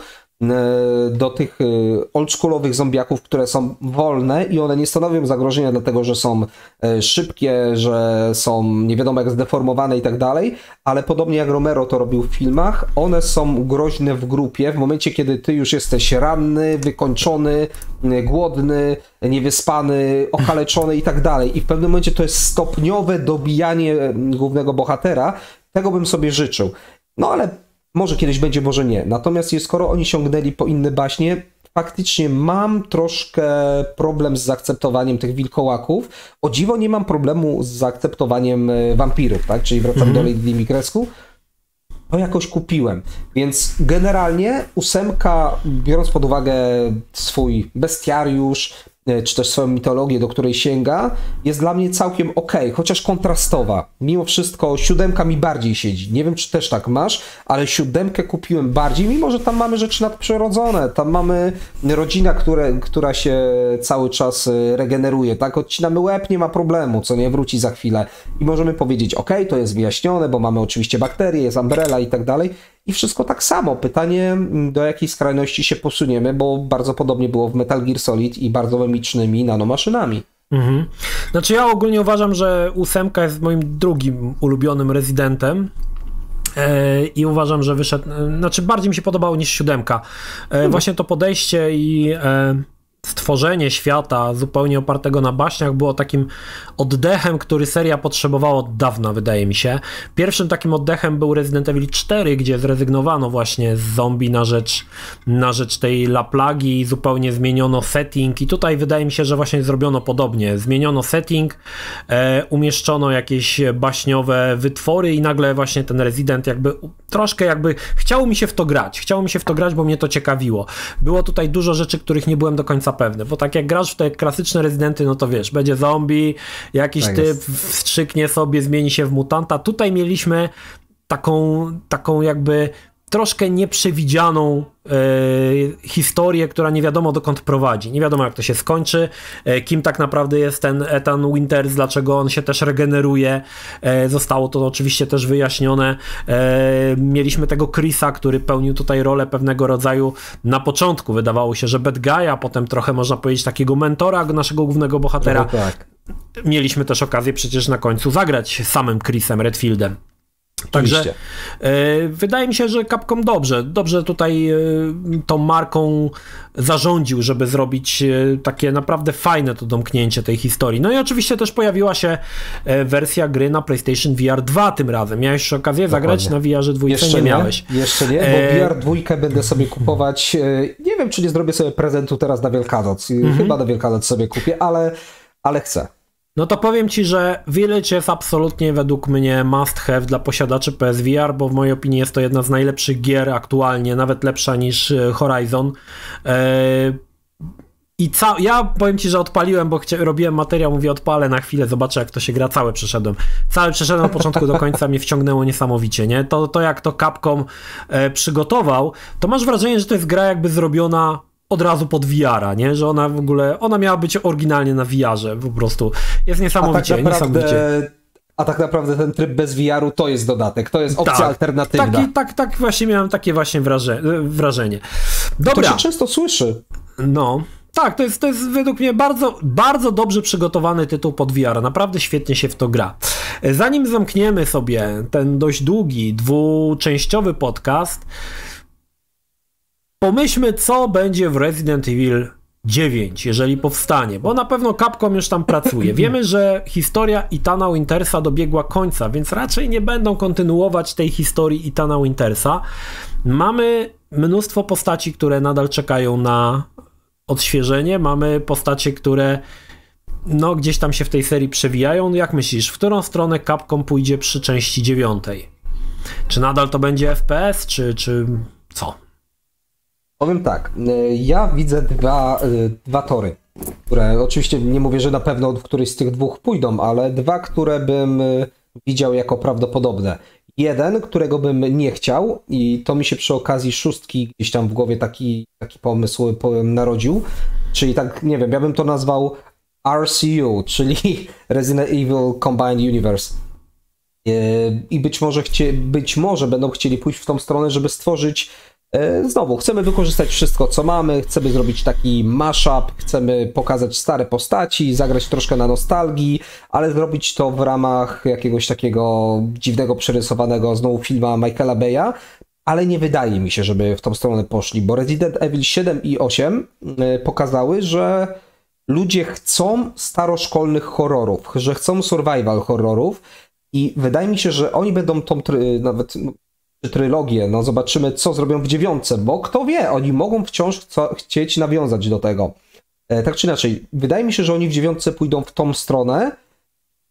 do tych e, oldschoolowych zombiaków, które są wolne i one nie stanowią zagrożenia dlatego, że są e, szybkie, że są nie wiadomo jak zdeformowane i tak dalej, ale podobnie jak Romero to robił w filmach, one są groźne w grupie w momencie, kiedy ty już jesteś ranny, wykończony, głodny, niewyspany, okaleczony i tak dalej i w pewnym momencie to jest stopniowe dobijanie głównego bohatera, tego bym sobie życzył. No ale może kiedyś będzie, może nie. Natomiast skoro oni sięgnęli po inne baśnie, faktycznie mam troszkę problem z zaakceptowaniem tych wilkołaków. O dziwo nie mam problemu z zaakceptowaniem e, wampirów, tak? Czyli wracam mm -hmm. do Lady Dimitrescu. To jakoś kupiłem. Więc generalnie ósemka, biorąc pod uwagę swój bestiariusz, czy też swoją mitologię, do której sięga, jest dla mnie całkiem ok, chociaż kontrastowa. Mimo wszystko siódemka mi bardziej siedzi. Nie wiem, czy też tak masz, ale siódemkę kupiłem bardziej, mimo że tam mamy rzeczy nadprzyrodzone. Tam mamy rodzinę, które, która się cały czas e, regeneruje, tak? Odcinamy łeb, nie ma problemu, co nie wróci za chwilę. I możemy powiedzieć, ok, to jest wyjaśnione, bo mamy oczywiście bakterie, jest umbrella i tak dalej i wszystko tak samo. Pytanie, mm, do jakiej skrajności się posuniemy, bo bardzo podobnie było w Metal Gear Solid i bardzo memicznymi nanomaszynami. Mhm. Znaczy ja ogólnie uważam, że ósemka jest moim drugim ulubionym rezydentem. E, I uważam, że wyszedł. E, znaczy, bardziej mi się podobało niż siódemka. Mhm. Właśnie to podejście i stworzenie świata zupełnie opartego na baśniach było takim oddechem, który seria potrzebowała od dawna, wydaje mi się. Pierwszym takim oddechem był Resident Evil 4, gdzie zrezygnowano właśnie z zombie na rzecz, na rzecz tej laplagi, zupełnie zmieniono setting i tutaj wydaje mi się, że właśnie zrobiono podobnie. Zmieniono setting, e, umieszczono jakieś baśniowe wytwory i nagle właśnie ten Resident jakby troszkę jakby chciało mi się w to grać. Chciało mi się w to grać, bo mnie to ciekawiło. Było tutaj dużo rzeczy, których nie byłem do końca pewny, bo tak jak grasz w te klasyczne rezydenty, no to wiesz, będzie zombie, jakiś tak typ jest. wstrzyknie sobie, zmieni się w mutanta. Tutaj mieliśmy taką, taką jakby troszkę nieprzewidzianą e, historię, która nie wiadomo dokąd prowadzi. Nie wiadomo jak to się skończy, e, kim tak naprawdę jest ten Ethan Winters, dlaczego on się też regeneruje. E, zostało to oczywiście też wyjaśnione. Mieliśmy tego Chrisa, który pełnił tutaj rolę pewnego rodzaju na początku wydawało się, że bad guy, a potem trochę można powiedzieć takiego mentora naszego głównego bohatera. No tak. Mieliśmy też okazję przecież na końcu zagrać samym Chrisem Redfieldem. Także e, wydaje mi się, że Capcom dobrze, dobrze tutaj e, tą marką zarządził, żeby zrobić e, takie naprawdę fajne to domknięcie tej historii. No i oczywiście też pojawiła się wersja gry na PlayStation VR 2 tym razem. Miałeś okazję Dokładnie. zagrać na VR 2? Jeszcze nie, nie miałeś. Jeszcze nie, bo VR 2 będę sobie kupować. Nie wiem, czy nie zrobię sobie prezentu teraz na Wielkanoc. Mhm. Chyba na Wielkanoc sobie kupię, ale, ale chcę. No to powiem Ci, że Village jest absolutnie według mnie must have dla posiadaczy PSVR, bo w mojej opinii jest to jedna z najlepszych gier aktualnie, nawet lepsza niż e, Horizon. E, I ca- ja powiem Ci, że odpaliłem, bo chcia- robiłem materiał, mówię odpalę na chwilę, zobaczę jak to się gra, całe przeszedłem. Całe przeszedłem od początku do końca, mnie wciągnęło niesamowicie, nie? To, to jak to Capcom e, przygotował, to masz wrażenie, że to jest gra jakby zrobiona od razu pod VR-a, nie? Że ona w ogóle, ona miała być oryginalnie na VR-ze, po prostu. Jest niesamowicie, a tak naprawdę, niesamowicie. A tak naprawdę ten tryb bez VR-u to jest dodatek, to jest opcja tak, alternatywna. Taki, tak, tak właśnie miałem takie właśnie wraże, wrażenie. Dobra. To się często słyszy. No, tak, to jest, to jest według mnie bardzo, bardzo dobrze przygotowany tytuł pod VR. Naprawdę świetnie się w to gra. Zanim zamkniemy sobie ten dość długi, dwuczęściowy podcast, pomyślmy, co będzie w Resident Evil 9, jeżeli powstanie, bo na pewno Capcom już tam pracuje. Wiemy, że historia Itana Wintersa dobiegła końca, więc raczej nie będą kontynuować tej historii Itana Wintersa. Mamy mnóstwo postaci, które nadal czekają na odświeżenie. Mamy postacie, które no, gdzieś tam się w tej serii przewijają. Jak myślisz, w którą stronę Capcom pójdzie przy części dziewiątej? Czy nadal to będzie FPS, czy, czy co? Powiem tak, y, ja widzę dwa, y, dwa tory, które oczywiście nie mówię, że na pewno któryś z tych dwóch pójdą, ale dwa, które bym y, widział jako prawdopodobne. Jeden, którego bym nie chciał i to mi się przy okazji szóstki gdzieś tam w głowie taki, taki pomysł narodził, czyli tak, nie wiem, ja bym to nazwał RCU, czyli Resident Evil Combined Universe. I być może, chcie, być może będą chcieli pójść w tą stronę, żeby stworzyć E, znowu, chcemy wykorzystać wszystko, co mamy, chcemy zrobić taki mashup, chcemy pokazać stare postaci, zagrać troszkę na nostalgii, ale zrobić to w ramach jakiegoś takiego dziwnego, przerysowanego znowu filma Michaela Beya, ale nie wydaje mi się, żeby w tą stronę poszli, bo Resident Evil 7 i 8 e, pokazały, że ludzie chcą staroszkolnych horrorów, że chcą survival horrorów i wydaje mi się, że oni będą tą, nawet czy trylogię, no zobaczymy, co zrobią w dziewiątce, bo kto wie, oni mogą wciąż chcieć nawiązać do tego. E, tak czy inaczej, wydaje mi się, że oni w dziewiątce pójdą w tą stronę,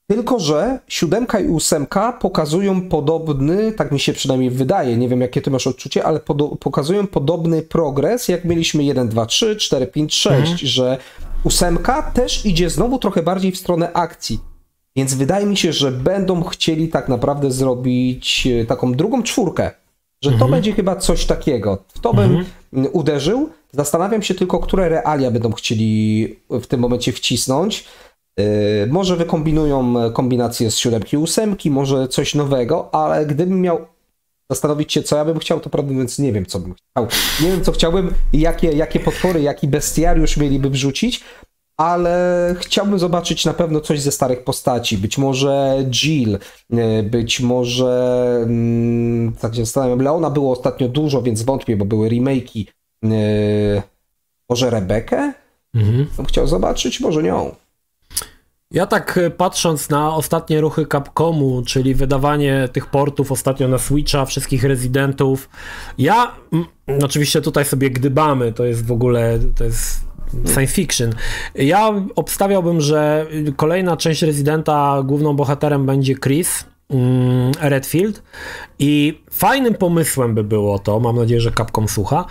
tylko że siódemka i ósemka pokazują podobny, tak mi się przynajmniej wydaje, nie wiem jakie ty masz odczucie, ale pokazują podobny progres, jak mieliśmy 1, 2, 3, 4, 5, 6, mhm. że ósemka też idzie znowu trochę bardziej w stronę akcji więc wydaje mi się, że będą chcieli tak naprawdę zrobić e, taką drugą czwórkę, że mhm. to będzie chyba coś takiego. W to bym mhm. uderzył. Zastanawiam się tylko, które realia będą chcieli w tym momencie wcisnąć. Yy, może wykombinują kombinację z siódemki ósemki, może coś nowego, ale gdybym miał zastanowić się, co ja bym chciał, to prawdę mówiąc nie wiem, co bym chciał. Nie wiem, co chciałbym i jakie, jakie potwory, jaki bestiariusz mieliby wrzucić, ale chciałbym zobaczyć na pewno coś ze starych postaci. Być może Jill, e, być może. Mm, tak się zastanawiam, Leona było ostatnio dużo, więc wątpię, bo były remake'i. E, może Rebekę? Mhm. Chciał zobaczyć, może nią. Ja tak e, patrząc na ostatnie ruchy Capcomu, czyli wydawanie tych portów ostatnio na Switcha, wszystkich rezydentów, ja m, oczywiście tutaj sobie gdybamy, to jest w ogóle, to jest science fiction. Ja obstawiałbym, że kolejna część Residenta główną bohaterem będzie Chris, mm, Redfield i fajnym pomysłem by było to, mam nadzieję, że Capcom słucha,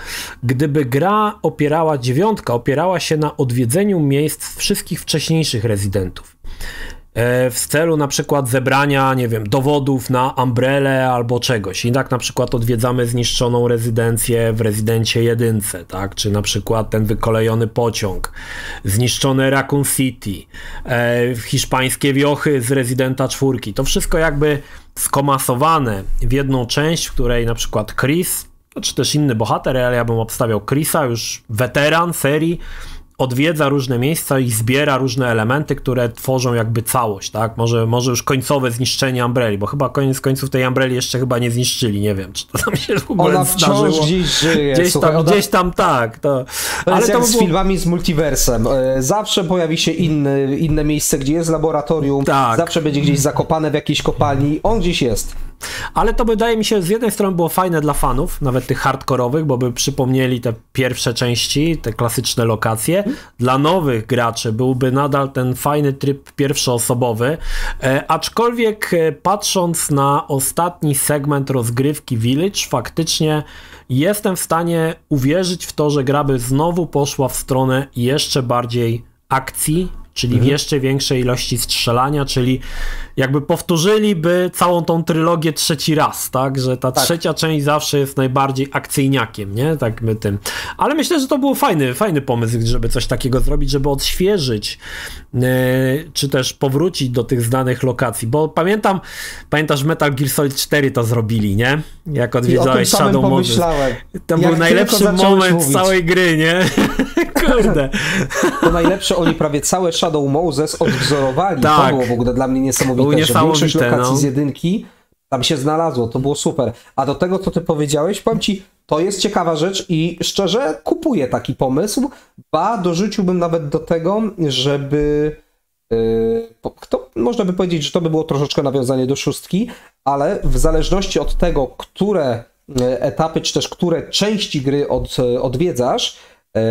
gdyby gra opierała, dziewiątka opierała się na odwiedzeniu miejsc wszystkich wcześniejszych rezydentów. E, w celu na przykład zebrania, nie wiem, dowodów na umbrelę albo czegoś. I tak na przykład odwiedzamy zniszczoną rezydencję w rezydencie jedynce, tak? Czy na przykład ten wykolejony pociąg, zniszczone Raccoon City, e, hiszpańskie wiochy z rezydenta czwórki. To wszystko jakby skomasowane w jedną część, w której na przykład Chris, czy też inny bohater, ale ja bym obstawiał Chrisa, już weteran serii, odwiedza różne miejsca i zbiera różne elementy, które tworzą jakby całość, tak? Może, może już końcowe zniszczenie Umbrelli, bo chyba koniec końców tej Umbrelli jeszcze chyba nie zniszczyli, nie wiem, czy to tam się w ogóle Ona wciąż zdarzyło. gdzieś żyje. Gdzieś, Słuchaj, tam, ona... gdzieś tam tak. To, to ale to było... z filmami z multiversem. E, zawsze pojawi się inny, inne miejsce, gdzie jest laboratorium, tak. zawsze będzie gdzieś zakopane w jakiejś kopalni, on gdzieś jest. Ale to wydaje mi się z jednej strony było fajne dla fanów, nawet tych hardkorowych, bo by przypomnieli te pierwsze części, te klasyczne lokacje. Dla nowych graczy byłby nadal ten fajny tryb pierwszoosobowy, e, aczkolwiek e, patrząc na ostatni segment rozgrywki Village, faktycznie jestem w stanie uwierzyć w to, że gra by znowu poszła w stronę jeszcze bardziej akcji, czyli mhm. w jeszcze większej ilości strzelania, czyli jakby powtórzyliby całą tą trylogię trzeci raz, tak, że ta tak. trzecia część zawsze jest najbardziej akcyjniakiem, nie, tak my tym, ale myślę, że to był fajny, fajny pomysł, żeby coś takiego zrobić, żeby odświeżyć, yy, czy też powrócić do tych znanych lokacji, bo pamiętam, pamiętasz Metal Gear Solid 4 to zrobili, nie, jak odwiedzałeś Shadow Moses. To był najlepszy moment mówić. całej gry, nie? Kurde. To najlepsze, oni prawie całe Shadow Moses odwzorowali. Tak. To było w ogóle dla mnie niesamowite, Było że większość niesamowite, lokacji no. z jedynki tam się znalazło, to było super. A do tego, co ty powiedziałeś, powiem ci, to jest ciekawa rzecz i szczerze kupuję taki pomysł, ba dorzuciłbym nawet do tego, żeby po- to można by powiedzieć, że to by było troszeczkę nawiązanie do szóstki, ale w zależności od tego, które e, etapy, czy też które części gry od, odwiedzasz, e,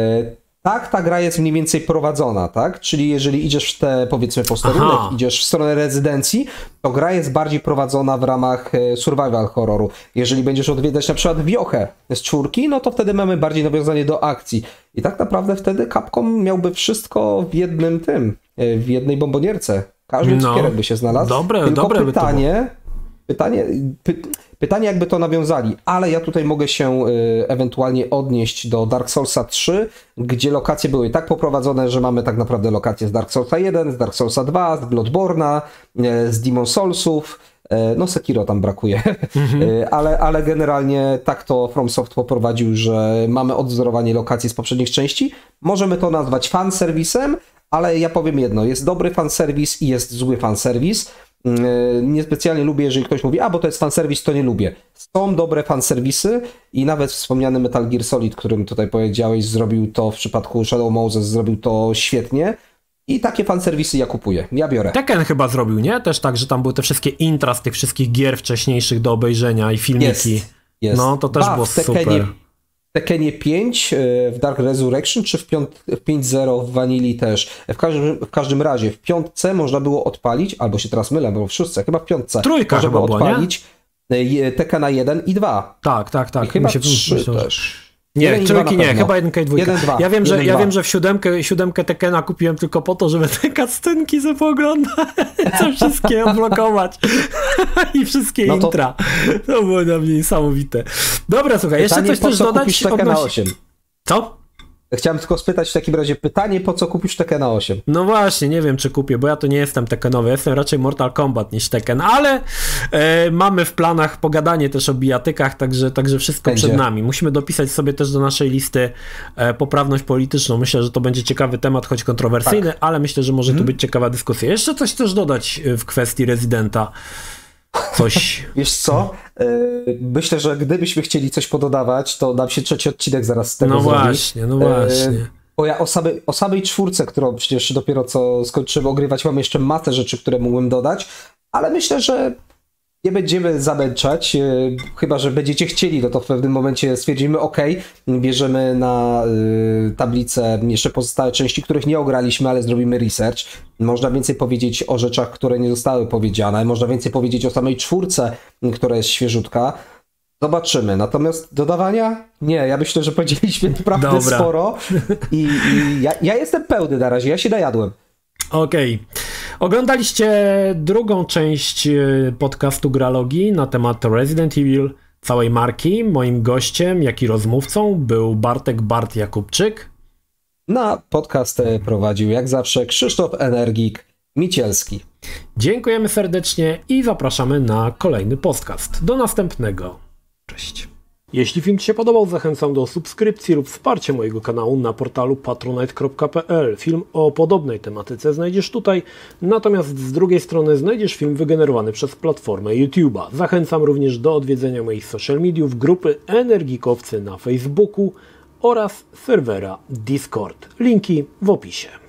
tak ta gra jest mniej więcej prowadzona, tak? Czyli jeżeli idziesz w te, powiedzmy, posterunek, Aha. idziesz w stronę rezydencji, to gra jest bardziej prowadzona w ramach e, survival horroru. Jeżeli będziesz odwiedzać na przykład wiochę z czwórki, no to wtedy mamy bardziej nawiązanie do akcji. I tak naprawdę wtedy Capcom miałby wszystko w jednym tym, e, w jednej bombonierce. Każdy No. cukierek by się znalazł. Dobre- Tylko dobre by to pytanie, pytanie, py, pytanie jakby to nawiązali, ale ja tutaj mogę się y, ewentualnie odnieść do Dark Soulsa 3, gdzie lokacje były tak poprowadzone, że mamy tak naprawdę lokacje z Dark Soulsa 1, z Dark Soulsa 2, z Bloodborne'a, y, z Demon Soulsów, y, no Sekiro tam brakuje, Y, ale, ale generalnie tak to FromSoft poprowadził, że mamy odwzorowanie lokacji z poprzednich części. Możemy to nazwać fanserwisem, ale ja powiem jedno, jest dobry fanserwis i jest zły fanserwis. Yy, Niespecjalnie lubię, jeżeli ktoś mówi, a bo to jest fanserwis, to nie lubię. Są dobre fanserwisy i nawet wspomniany Metal Gear Solid, którym tutaj powiedziałeś, zrobił to w przypadku Shadow Moses, zrobił to świetnie. I takie fanserwisy ja kupuję, ja biorę. Tekken chyba zrobił, nie? Też tak, że tam były te wszystkie intra z tych wszystkich gier wcześniejszych do obejrzenia i filmiki. Jest, jest. No, to też Ba, było w Tekkenie- super. W Tekkenie 5 yy, w Dark Resurrection, czy w, piąt, w 5.0 w Vanilli też. W każdym, w każdym razie w piątce można było odpalić, albo się teraz mylę, bo w szóstce, chyba w piątce. Trójka można było nie? odpalić yy, Tekkena 1 i 2. Tak, tak, tak. I chyba się 3 myślę, też. Nie, Jeden trójki nie, chyba jedynka i dwójka. Jeden, dwa. Ja wiem, że, Jeden, ja dwa. wiem, że w siódemkę, siódemkę Tekena kupiłem tylko po to, żeby te cutscenki sobie pooglądać, co wszystkie odblokować i wszystkie No to- intra. To było dla mnie niesamowite. Dobra, słuchaj, jeszcze Pytanie, coś po też co dodać? kupisz Tekkena odnośnie- 8? Co? Chciałem tylko spytać w takim razie pytanie, po co kupisz Tekkena 8? No właśnie, nie wiem czy kupię, bo ja to nie jestem Tekkenowy, jestem raczej Mortal Kombat niż Tekken, ale e, mamy w planach pogadanie też o bijatykach, także, także wszystko Będzie. przed nami. Musimy dopisać sobie też do naszej listy e, poprawność polityczną. Myślę, że to będzie ciekawy temat, choć kontrowersyjny, Tak. ale myślę, że może Mhm. tu być ciekawa dyskusja. Jeszcze coś też dodać e, w kwestii rezydenta. Coś. Wiesz co? Yy, myślę, że gdybyśmy chcieli coś pododawać, to nam się trzeci odcinek zaraz z tego No zrobi. właśnie, no E, właśnie. Bo ja o samej, o samej czwórce, którą przecież dopiero co skończymy ogrywać, mam jeszcze masę rzeczy, które mógłbym dodać, ale myślę, że nie będziemy zamęczać, e, chyba że będziecie chcieli, no to w pewnym momencie stwierdzimy, ok, bierzemy na y, tablicę jeszcze pozostałe części, których nie ograliśmy, ale zrobimy research. Można więcej powiedzieć o rzeczach, które nie zostały powiedziane, można więcej powiedzieć o samej czwórce, która jest świeżutka. Zobaczymy. Natomiast dodawania? Nie, ja myślę, że powiedzieliśmy naprawdę Dobra. sporo i, i ja, ja jestem pełny na razie, ja się najadłem. Okej. Oglądaliście drugą część e, podcastu Gralogii na temat Resident Evil całej marki. Moim gościem, jak i rozmówcą był Bartek Bart Jakubczyk. Na podcast prowadził jak zawsze Krzysztof Energik Micielski. Dziękujemy serdecznie i zapraszamy na kolejny podcast. Do następnego. Cześć. Jeśli film Ci się podobał, zachęcam do subskrypcji lub wsparcia mojego kanału na portalu patronite.pl. Film o podobnej tematyce znajdziesz tutaj, natomiast z drugiej strony znajdziesz film wygenerowany przez platformę YouTube'a. Zachęcam również do odwiedzenia moich social mediów, grupy Energikowcy na Facebooku oraz serwera Discord. Linki w opisie.